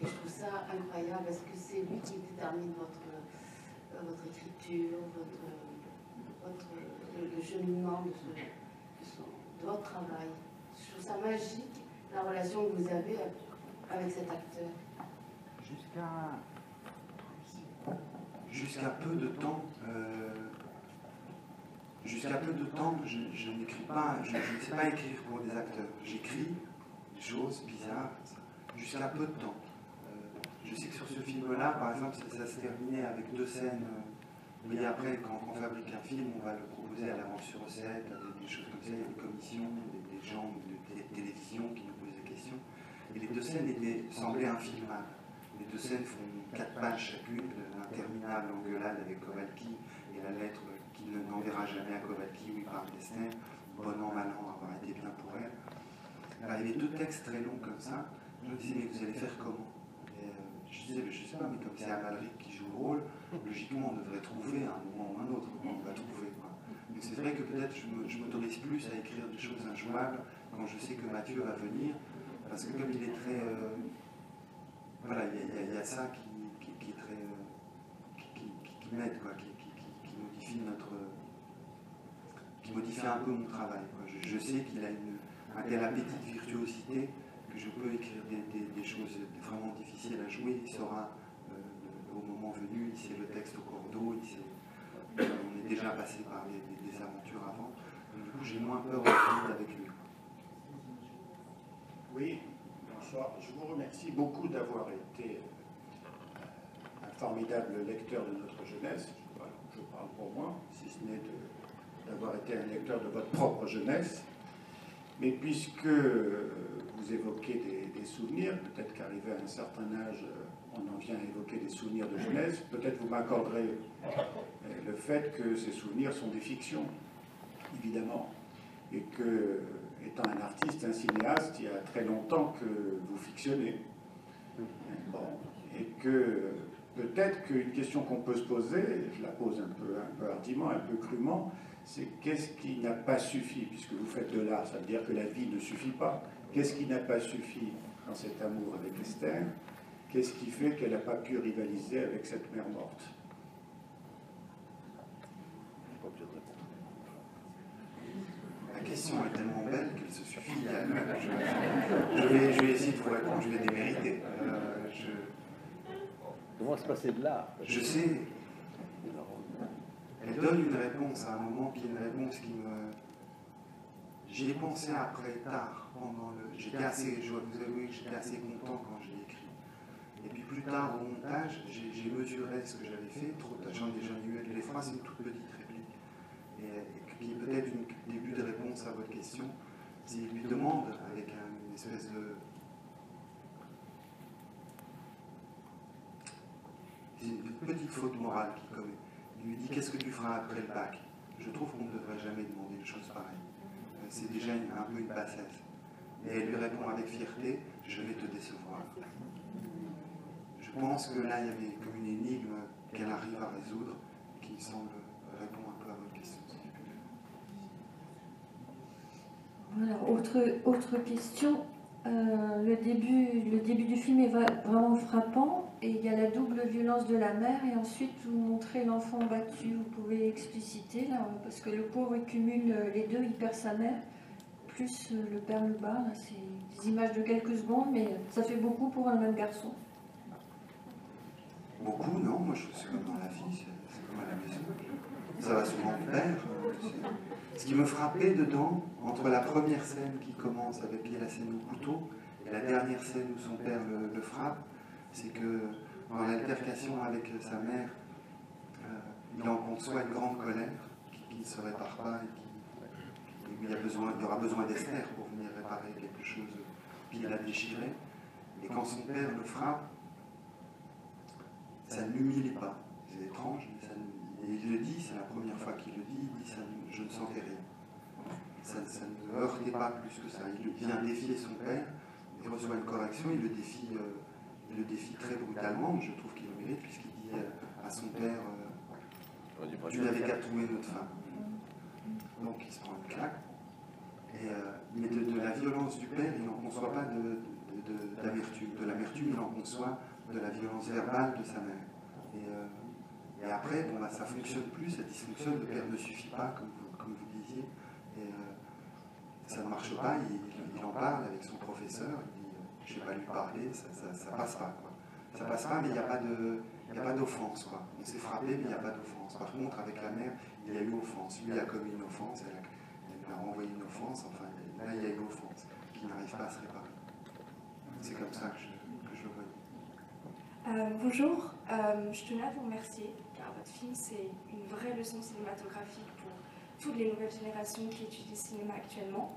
et je trouve ça incroyable, parce que c'est lui qui détermine votre, votre écriture, votre, votre, le, le cheminement de, ce- de son- de votre travail. Je trouve ça magique, la relation que vous avez avec cet acteur. Jusqu'à jusqu'à peu de temps, euh, jusqu'à peu de temps, je, je n'écris pas, je, je ne sais pas écrire pour des acteurs. J'écris des choses bizarres, jusqu'à peu de temps. Euh, je sais que sur ce film-là, par exemple, ça, ça se terminait avec deux scènes Mais après, quand on fabrique un film, on va le proposer à l'avance sur recette, des, des choses comme ça, il y a des commissions, des, gens de, télévision qui nous posent des questions. Et les deux scènes étaient, semblaient infilmables. Les deux scènes font quatre pages chacune, l'interminable engueulade avec Kovalki et la lettre qu'il n'enverra jamais à Kovalki où il parle bon an, mal an, avoir été bien pour elle. Alors, il y avait deux textes très longs comme ça. Je me disais, mais vous allez faire comment? euh, Je disais, mais je sais pas, mais comme c'est Amalric qui joue le rôle, logiquement, on devrait trouver un moment ou un autre. On va trouver. Donc c'est vrai que peut-être je m'autorise plus à écrire des choses injouables quand je sais que Mathieu va venir, parce que comme il est très... Euh, voilà, il y, a ça qui, est très... Euh, qui, qui m'aide, quoi, qui, modifie notre... qui modifie un peu mon travail. Je, je, sais qu'il a une, un tel appétit de virtuosité je peux écrire des, choses vraiment difficiles à jouer. Il saura, euh, au moment venu, il sait le texte au cordeau, sait, on est déjà passé par des, aventures avant. Du coup, j'ai moins peur avec lui. Oui, bonsoir. Je vous remercie beaucoup d'avoir été un formidable lecteur de notre jeunesse. Je parle pour moi, si ce n'est d'avoir été un lecteur de votre propre jeunesse. Mais puisque vous évoquez des, des souvenirs, peut-être qu'arrivé à un certain âge, on en vient à évoquer des souvenirs de jeunesse, peut-être vous m'accorderez le fait que ces souvenirs sont des fictions, évidemment, et que étant un artiste, un cinéaste, il y a très longtemps que vous fictionnez. Bon, et que peut-être qu'une question qu'on peut se poser, je la pose un peu, un peu hardiment, un peu crûment, c'est qu'est-ce qui n'a pas suffi, puisque vous faites de l'art, ça veut dire que la vie ne suffit pas. Qu'est-ce qui n'a pas suffi dans cet amour avec Esther Qu'est-ce qui fait qu'elle n'a pas pu rivaliser avec cette mère morte? La question est tellement belle qu'elle se suffit. Je, je, vais, je, vais, essayer de vous répondre, je vais démériter. Euh, je... Comment se passer de là? Je sais. Elle donne une réponse à un moment, puis une réponse qui me. J'y ai pensé après, tard, pendant le. J'étais assez, je vous avouer j'étais assez content quand je l'ai écrit. Et puis plus tard, au montage, j'ai mesuré ce que j'avais fait. Trop j'en ai eu les phrases, une toute petite réplique. Et, et qui est peut-être un début de réponse à votre question. S'il lui demande, avec un, une espèce de. une petite faute morale qu'il commet. Il lui dit Qu'est-ce que tu feras après le bac? Je trouve qu'on ne devrait jamais demander une chose pareille. C'est déjà un peu une bassesse. Et elle lui répond avec fierté Je vais te décevoir. Je pense que là, il y avait comme une énigme qu'elle arrive à résoudre qui semble répondre un peu à votre question. Autre, autre question. Euh, le, début, le début du film est vraiment frappant et il y a la double violence de la mère et ensuite vous montrez l'enfant battu. Vous pouvez expliciter là, parce que le pauvre cumule les deux, il perd sa mère, plus le père le bat. C'est des images de quelques secondes, mais ça fait beaucoup pour un même garçon. Beaucoup, non, moi je comme dans la vie, c'est comme à la maison. Ça va souvent me père. Ce qui me frappait dedans, entre la première scène qui commence avec la scène au couteau et la dernière scène où son père le, frappe, c'est que dans l'altercation avec sa mère, euh, il en conçoit une grande colère qui, ne se répare pas et il y, il aura besoin d'Esther pour venir réparer quelque chose qu'il a déchiré. Et quand son père le frappe, ça ne l'humilie pas. C'est étrange, et il le dit, c'est la première fois qu'il le dit, il dit ça, je ne sentais rien. Ça, ça, ne me heurtait pas plus que ça. Il vient défier son père, il reçoit une correction, il le défie, euh, il le défie très brutalement, je trouve qu'il le mérite, puisqu'il dit euh, à son père euh, Tu n'avais qu'à trouver notre femme. Donc il se prend une claque. Et, euh, mais de, de, la violence du père, il n'en conçoit pas d'amertume. De, de, de l'amertume, il en conçoit de la violence verbale de sa mère. Et, et après, bon, bah, ça ne fonctionne plus, ça dysfonctionne, le père ne suffit pas, comme vous, comme vous disiez. Euh, ça ne marche pas, il, il, en parle avec son professeur, il dit Je ne vais pas lui parler, ça, ça, ça passe pas. Quoi. Ça passe pas, mais il n'y a pas d'offense. On s'est frappé, mais il n'y a pas d'offense. Par contre, avec la mère, il y a eu offense. Lui a commis une offense, elle a, a renvoyé une offense, enfin, là, il y a une offense qui n'arrive pas à se réparer. C'est comme ça que je, que je le voyais. Euh, bonjour, euh, je tenais à vous remercier votre film c'est une vraie leçon cinématographique pour toutes les nouvelles générations qui étudient le cinéma actuellement.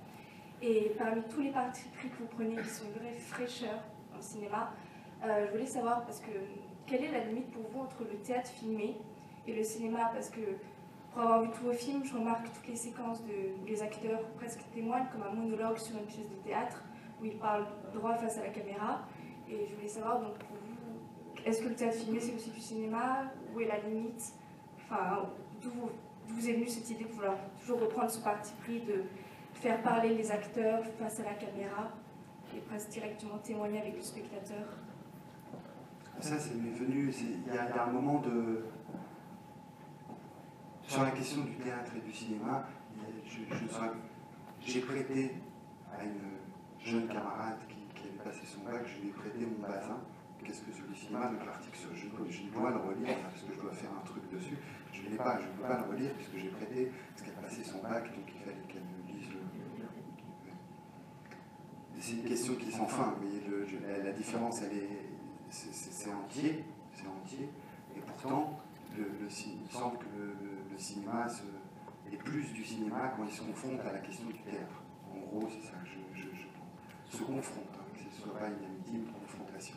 Et parmi tous les partis pris que vous prenez qui sont une vraie fraîcheur le cinéma, euh, je voulais savoir parce que quelle est la limite pour vous entre le théâtre filmé et le cinéma? Parce que pour avoir vu tous vos films, je remarque toutes les séquences de, les acteurs presque témoignent comme un monologue sur une pièce de théâtre où ils parlent droit face à la caméra. Et je voulais savoir donc pour vous, est-ce que le théâtre filmé c'est aussi du cinéma? Où est la limite Enfin, d'où vous, est venue cette idée de vouloir toujours reprendre ce parti pris de faire parler les acteurs face à la caméra et presque directement témoigner avec le spectateur? Ça, c'est venu. Il y, a un moment de. Sur la question du théâtre et du cinéma, j'ai prêté à une jeune camarade qui, qui avait passé son bac, je lui ai prêté mon bazin. Qu'est-ce que le cinéma Donc l'article, je, je dois le relire parce que je dois faire un truc dessus. Je ne l'ai pas, je ne peux pas le relire puisque j'ai prêté parce qu'elle a passé son bac, donc il fallait qu'elle me lise le. C'est une question qui est sans fin, mais le- je- la, la différence, elle est, c'est, entier, c'est entier, et pourtant, le, il semble que le, cinéma se, est plus du cinéma quand il se confronte à la question du théâtre. En gros, c'est ça que je, je. Se confronte, hein, que ce soit pas une amitié, une confrontation.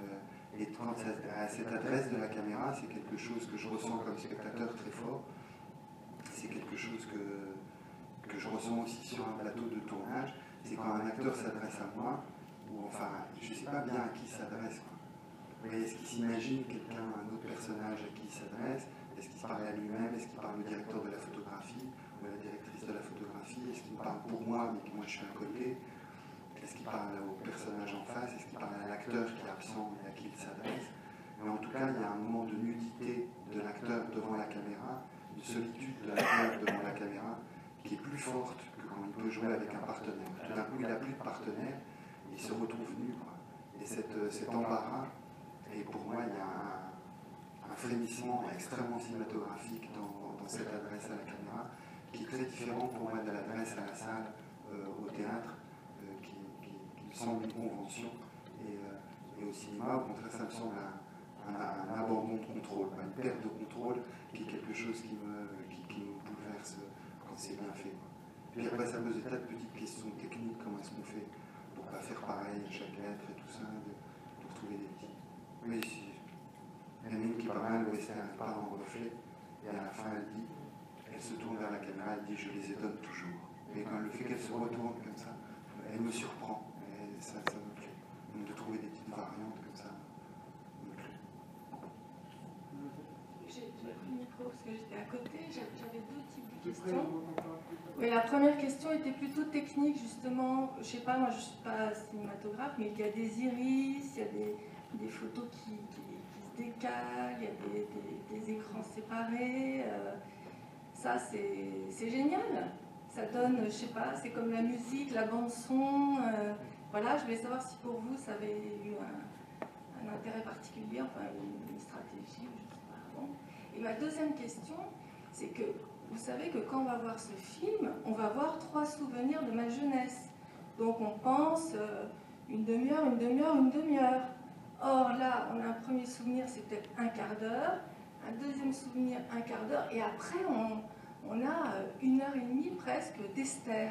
Euh, quand ça- à cette adresse de la caméra, c'est quelque chose que je ressens comme spectateur très fort. C'est quelque chose que, que je ressens aussi sur un plateau de tournage. C'est quand un acteur s'adresse à moi, ou enfin, je ne sais pas bien à qui s'adresse. est-ce qu'il s'imagine quelqu'un, un autre personnage à qui il s'adresse? Est-ce qu'il se parle à lui-même? Est-ce qu'il parle au directeur de la photographie ou à la directrice de la photographie? Est-ce qu'il me parle pour moi, mais que moi je suis à côté? Est-ce qu'il parle au personnage en face? Est-ce qu'il parle à l'acteur qui est absent et à qui il s'adresse? Mais en tout cas, il y a un moment de nudité de l'acteur devant la caméra, une solitude de l'acteur devant la caméra qui est plus forte que quand il peut jouer avec un partenaire. Tout d'un coup, il n'a plus de partenaire, il se retrouve nu. Et euh, cet embarras, et pour moi, il y a un, frémissement extrêmement cinématographique dans, dans cette adresse à la caméra, qui est très différent pour moi de l'adresse à la salle, euh, au théâtre, euh, qui, qui- qui me semble une convention. Et, euh, et au cinéma, au contraire, ça me semble un, abandon de contrôle, une perte de contrôle, qui est quelque chose qui me, bouleverse quand c'est bien fait. Puis après, ça pose des tas de petites questions techniques, comment est-ce qu'on fait pour pas faire pareil à chaque lettre et tout ça, de, retrouver des petits. Mais si, il y en a une qui est pas mal, western, elle parle en reflet, et à la fin, elle dit, elle se tourne vers la caméra, elle dit, je les étonne toujours. Et quand le fait qu'elle se retourne comme ça, elle me surprend, ça, ça me plaît. Donc de trouver des petites variantes comme ça, me plaît. J'ai pris le micro parce que j'étais à côté, j'avais deux types de questions. Oui, la première question était plutôt technique, justement. Je sais pas, moi je suis pas cinématographe, mais il y a des iris, il y a des, des photos qui, qui- qui se décalent, il y a des, des- des écrans séparés. euh, ça, c'est c'est génial. Ça donne, je sais pas, c'est comme la musique, la bande-son. euh, voilà, je voulais savoir si pour vous ça avait eu un, intérêt particulier, enfin une, une stratégie, je sais pas. bon. Et ma deuxième question, c'est que vous savez que quand on va voir ce film, on va voir trois souvenirs de ma jeunesse. Donc on pense euh, une demi-heure, une demi-heure, une demi-heure. Or là, on a un premier souvenir, c'est peut-être un quart d'heure, un deuxième souvenir, un quart d'heure, et après on, on a euh, une heure et demie presque d'Esther.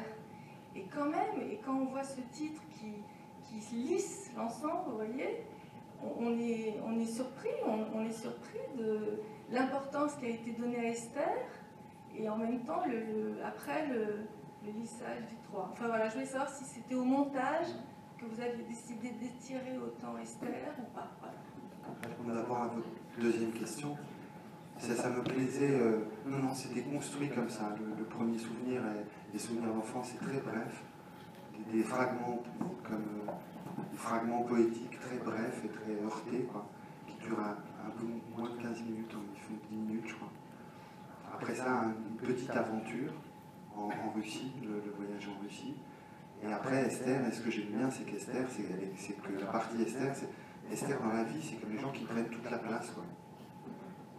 Et quand même, et quand on voit ce titre qui, qui lisse l'ensemble, vous voyez, on, on est, on est surpris, on, on est surpris de l'importance qui a été donnée à Esther, et en même temps, après, le, lissage du 3. Enfin voilà, je voulais savoir si c'était au montage que vous aviez décidé d'étirer autant Esther ou pas. Voilà. répondre d'abord à votre deuxième question. Ça, ça me plaisait. euh, non, non, c'était construit comme ça. Le, premier souvenir, et les souvenirs d'enfance, c'est très bref. Des, fragments comme euh, des fragments poétiques très brefs et très heurtés, quoi, qui durent un, peu moins de 15 minutes, ils font 10 minutes, je crois. Après ça, une petite aventure en, Russie, le, voyage en Russie. Et après, Esther, et ce que j'aime bien, c'est qu'Esther, c'est que la partie Esther, c'est Esther dans la vie, c'est comme les gens qui prennent toute la place. Quoi.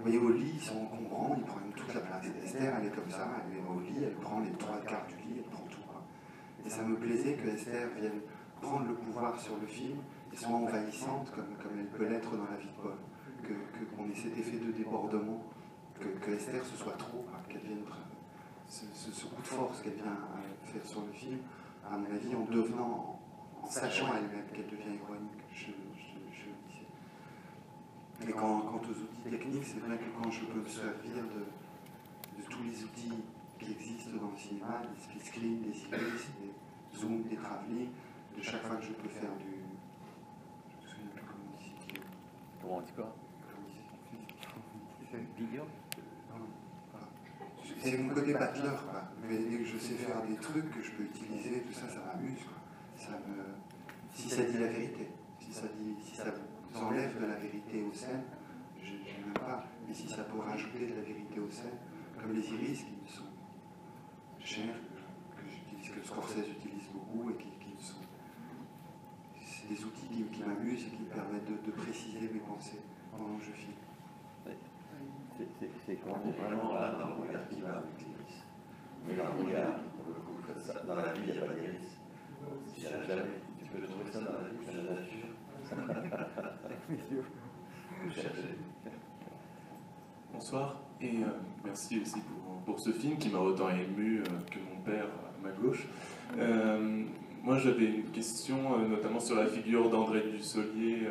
Voyez, au lit, ils sont encombrants, ils prennent toute la place. Esther, elle est comme ça, elle est au lit, elle prend les trois quarts du lit, elle prend tout. Et ça me plaisait que Esther vienne prendre le pouvoir sur le film et soit envahissante comme, comme elle peut l'être dans la vie de cet effet de débordement, que, Esther ce soit trop, qu'elle vienne ce, ce, coup de force qu'elle vient faire sur le film, à mon avis, en devenant, en sachant elle-même qu'elle devient disais. Et quant, aux outils techniques, c'est vrai que quand je peux me servir de, de tous les outils qui existent dans le cinéma, des split screen, des iris, des zooms, des travelling, de chaque fois que je peux faire du. Je me souviens plus comment on dit. Comment on dit quoi? C'est mon côté bachelor, quoi. Mais dès que je sais faire des trucs que je peux utiliser, tout ça, ça m'amuse, quoi. Ça me... Si ça dit la vérité, si ça, dit, si ça vous enlève de la vérité aux scènes, je n'aime pas. Mais si ça peut rajouter de la vérité aux scènes, comme les iris qui me sont chers, que, j'utilise, que Scorsese utilise beaucoup et qui, sont. C'est des outils qui, m'amusent et qui permettent de, préciser mes pensées pendant que je filme c'est qu'on est vraiment là dans le regard qui va avec l'iris. Mais dans le regard, dans la vie, il n'y a pas d'iris. Jamais. Tu peux trouver ça dans la vie, dans la nature. Bonsoir et euh, merci aussi pour, pour, ce film qui m'a autant ému euh, que mon père à ma gauche. Euh, moi j'avais une question notamment sur la figure d'André Dussolier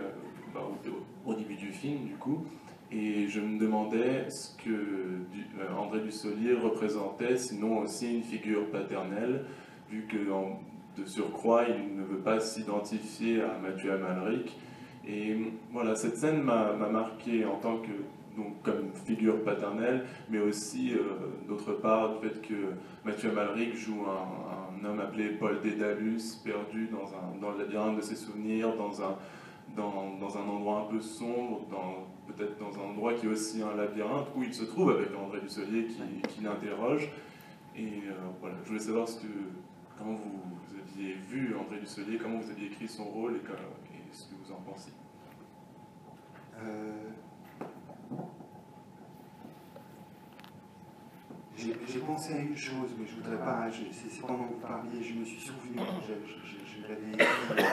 bah, au, au, début du film du coup. Et je me demandais ce que euh, André Dussolier représentait, sinon aussi une figure paternelle, vu que de surcroît, il ne veut pas s'identifier à Mathieu Amalric. Et voilà, cette scène m'a marqué en tant que donc comme figure paternelle, mais aussi euh, d'autre part du fait que Mathieu Amalric joue un, homme appelé Paul Dédalus, perdu dans, un, le labyrinthe de ses souvenirs, dans un, dans, dans un endroit un peu sombre, peut-être dans un endroit qui est aussi un labyrinthe, où il se trouve avec André Dussolier qui, qui l'interroge. Et euh, voilà, je voulais savoir ce que, comment vous, aviez vu André Dussolier, comment vous aviez écrit son rôle et, ce que vous en pensez? Euh, j'ai pensé à une chose, mais je voudrais pas. C'est pendant que vous parliez, je me suis souvenu, je, l'avais écrit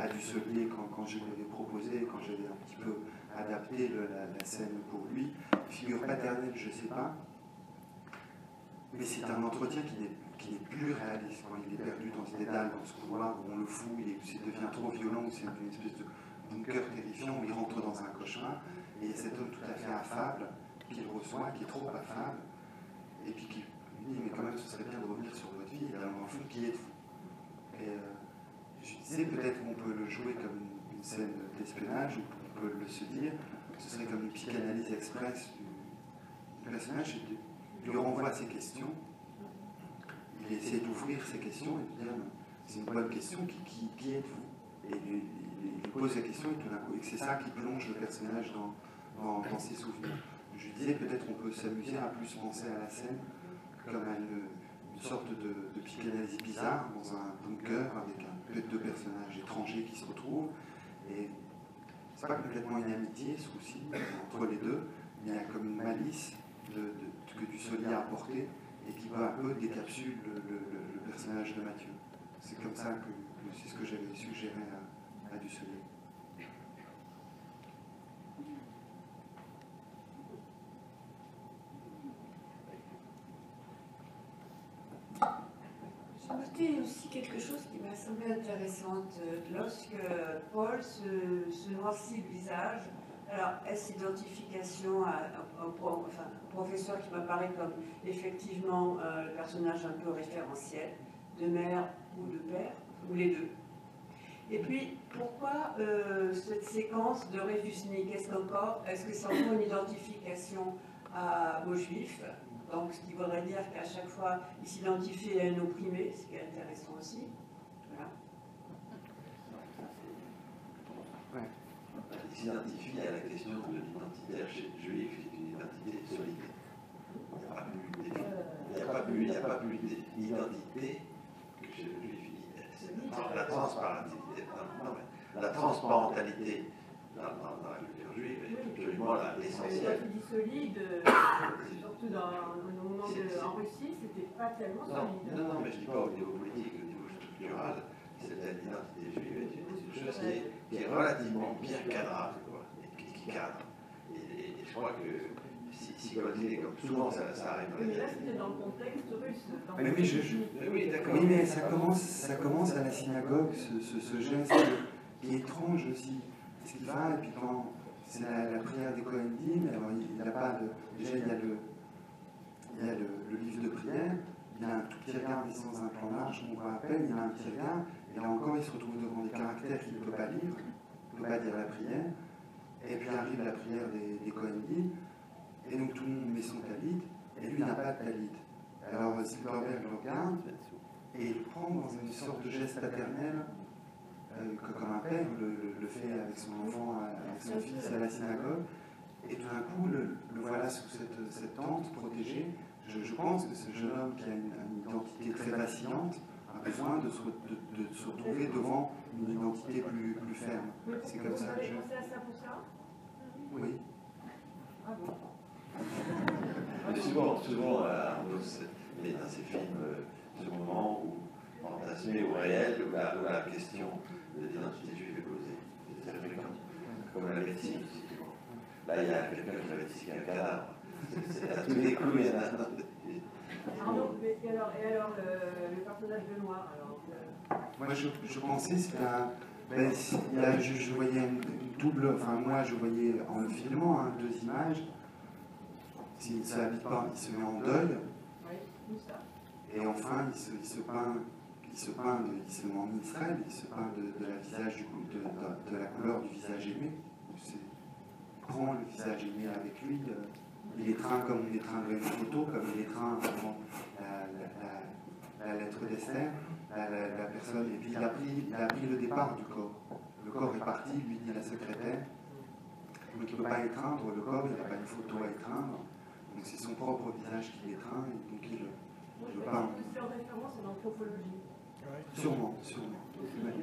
à Dussolier quand, quand je l'avais proposé, quand j'avais un petit peu adapter la, scène pour lui. Figure paternelle, je sais pas. Mais c'est un entretien qui n'est, qui plus réaliste quand il est perdu dans ce dédale, dans ce couloir où on le fout, il, devient trop violent, c'est une espèce de bunker terrifiant où il rentre dans un cauchemar. Et il y a cet homme tout à fait affable qu'il reçoit, qui est trop affable, et puis qui lui dit Mais quand même, ce serait bien de revenir sur votre vie. Et là, on fond, qui êtes-vous? Et euh, je disais peut-être qu'on peut le jouer comme une, une scène d'espionnage le se dire, ce serait comme une psychanalyse express du, personnage, et lui renvoie ses questions, il essaie d'ouvrir ses questions et de dire, c'est une bonne question, qui, qui, êtes-vous Et il, pose la question et tout d'un coup, et c'est ça qui plonge le personnage dans, dans, ses souvenirs. Je disais, peut-être on peut s'amuser à plus penser à la scène comme à une, sorte de, psychanalyse bizarre dans un bunker avec un, deux personnages étrangers qui se retrouvent. Et c'est pas complètement une amitié, ce coup-ci, entre les deux, mais il y a comme une malice de, que du a apporté et qui va un peu décapsule le, personnage de Mathieu. C'est comme ça que c'est ce que j'avais suggéré à, à Dussolier. J'ai noté aussi quelque chose qui m'a semblé intéressant lorsque Paul se, se noircit le visage. Alors, est-ce identification à, un professeur qui m'apparaît comme effectivement euh, le personnage un peu référentiel, de mère ou de père, ou les deux. Et puis, pourquoi euh, cette séquence de Réfusnik Est-ce qu'encore, est-ce que c'est encore une identification à, aux juifs donc, ce qui voudrait dire qu'à chaque fois, il s'identifie à un opprimé, ce qui est intéressant aussi. Voilà. Il s'identifie à la question de l'identité juif, qui est une identité solide. Il n'y a pas plus, plus d'identité que chez le juif. La transparentalité, la transparentalité dans, la culture juive est absolument l'essentiel. solide, surtout dans, le moment de, en Russie, c'était pas tellement solide. Non, non, mais je ne dis pas au niveau politique, au niveau structural, l'identité juive est une, chose qui est, relativement bien cadrable, quoi, qui, cadre. Et, je crois que si, si comme souvent ça, ça arrive. Mais là, c'était dans le contexte russe. Dans mais oui, je, je, oui, oui, mais ça commence, ça commence à la synagogue, ce, ce, ce geste qui est étrange aussi. Ce qu'il va, et puis quand c'est la, la, prière des Kohendim, alors il n'y a pas de. Déjà, il y a le, il y a le, le livre de prière, il y a un tout petit regard descend dans un plan large, on voit à peine, il y a un petit regard, et là encore il se retrouve devant des caractères qu'il ne peut pas lire, il ne peut pas dire la prière, et puis arrive la prière des, des et donc tout le monde met son talit, et lui n'a pas de talit. Alors Silverberg le regarde, et il prend dans une sorte de geste paternel, euh, comme un père le, fait avec son enfant, avec son fils à la synagogue, et tout d'un coup le, voilà sous cette, tente protégée, je, pense que ce jeune homme qui a une, une identité très vacillante besoin de se, de, de se, retrouver devant une identité plus, plus ferme. C'est comme ça que je. pensé à ça pour ça Oui. Ah bon Mais souvent, souvent euh, il est dans ces films, euh, ce moment où, fantasmé ou réel, où la, où la question de l'identité juive est posée. C'est très fréquent. Comme la médecine, Là, il y a quelqu'un qui avait dit qu'il y a un cadavre. C'est à tous les coups, il y en a. Et alors, le, personnage de Noir alors. Moi, je, pensais c'était un. Ben, là, je, voyais une, double. Enfin, moi, je voyais en le filmant hein, deux images. S'il ne s'habite pas, il se met en deuil. Et enfin, il se, il peint. Il se peint, il se met en Israël, il se peint de, la visage du de, de, la couleur du visage aimé. Il prend le visage aimé avec lui. Il étreint comme on étreindrait une photo, comme il étreint la, la, la, lettre d'Esther, la, personne, et puis il a, pris, il a le départ du corps. Le corps est parti, lui dit la secrétaire, donc il ne peut pas étreindre le corps, il n'a pas une photo à étreindre, donc c'est son propre visage qui l'étreint, et donc il, il le peint. Sûrement, sûrement.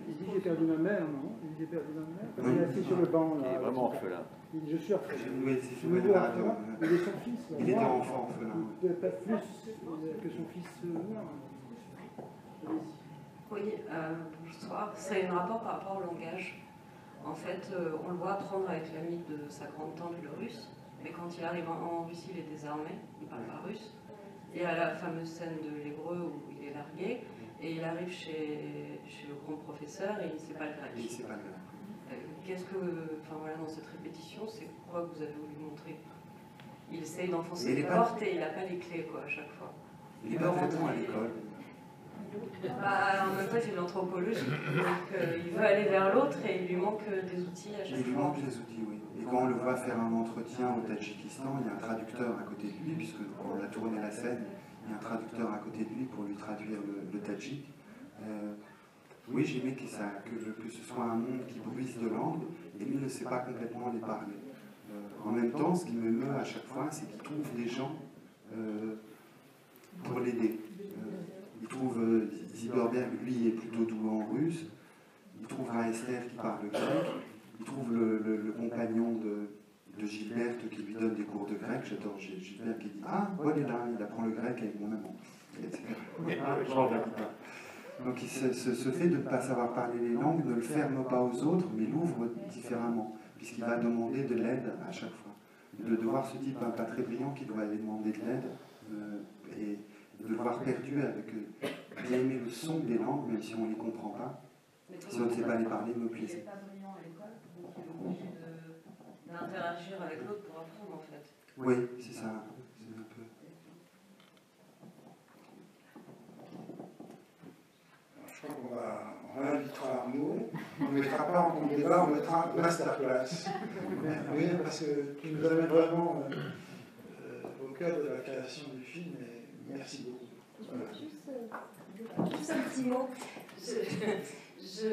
Il dit j'ai perdu ma mère, non Il dit j'ai perdu ma mère. Il est assis sur le banc là. Il est vraiment orphelin. Il dit je suis orphelin. Oui, c'est. Il est son fils. Il était enfant orphelin. Il peut pas plus que son fils noir. Oui, euh, bonsoir. C'est un rapport par rapport au langage. En fait, euh, on le voit apprendre avec l'ami de sa grande tante le russe, mais quand il arrive en, en Russie, il est désarmé, il ne parle pas russe. Il y a la fameuse scène de l'hébreu où il est largué, et il arrive chez, chez le grand professeur et il ne sait pas le grec. Il ne sait pas le grec. Euh, Qu'est-ce que, enfin voilà, dans cette répétition, c'est quoi que vous avez voulu montrer? Il essaye d'enfoncer les portes et il n'a pas les clés, quoi, à chaque fois. Il n'est pas vraiment à l'école. Bah, en même temps, il fait de l'anthropologie, donc euh, il veut aller vers l'autre et il lui manque des outils à chaque fois. Il lui manque des outils, oui. Et quand on le voit faire un entretien au Tadjikistan, il y a un traducteur à côté de lui, puisque on a tourné la scène, il un traducteur à côté de lui pour lui traduire le, tadjik. Euh, oui, j'aimais que, ça, que, ce soit un monde qui bruise de langue, et lui ne sait pas complètement les parler. Euh, en même temps, ce qui me meut à chaque fois, c'est qu'il trouve des gens euh, pour l'aider. il trouve Zilberberg, lui, est plutôt doux en russe. Il trouvera Esther qui parle grec. Il trouve le compagnon de, de Gilberte qui lui donne des cours de grec. J'adore Gilberte qui dit Ah, voilà, là, il apprend le grec avec mon amant. Donc ce, ce, ce, fait de ne pas savoir parler les langues ne le ferme pas aux autres, mais l'ouvre différemment, puisqu'il va demander de l'aide à chaque fois. De, de voir ce type hein, pas très brillant qui doit aller demander de l'aide, euh, et de le voir perdu avec euh, bien aimer le son des langues, même si on ne les comprend pas. Si on ne sait pas les parler, me plaisait. D'interagir avec l'autre pour apprendre en fait. Oui, c'est ça. Un peu. Je crois qu'on va, on invitera Arnaud. On ne mettra pas en débat, on mettra masterclass. oui, parce que tu nous amènes vraiment euh, au cœur de la création du film et merci beaucoup. Voilà. Juste, euh, juste un petit mot. Je, je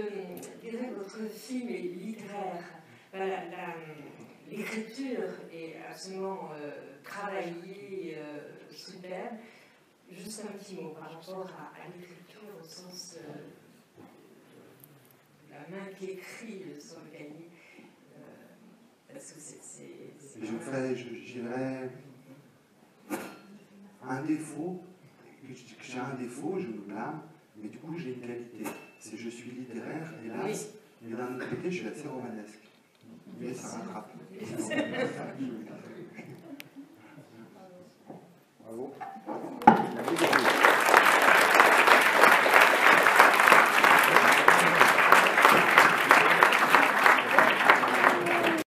dirais que votre film est littéraire. La, la, l'écriture est absolument euh, travaillée, euh, super. Juste un petit mot par rapport à, à l'écriture au sens euh, de la main qui écrit le cahier. parce que c'est. Je ferais, je dirais, un défaut, j'ai un défaut, je me blâme, mais du coup j'ai une qualité. C'est je suis littéraire, hélas, mais d'un autre côté je suis assez romanesque. Mais ça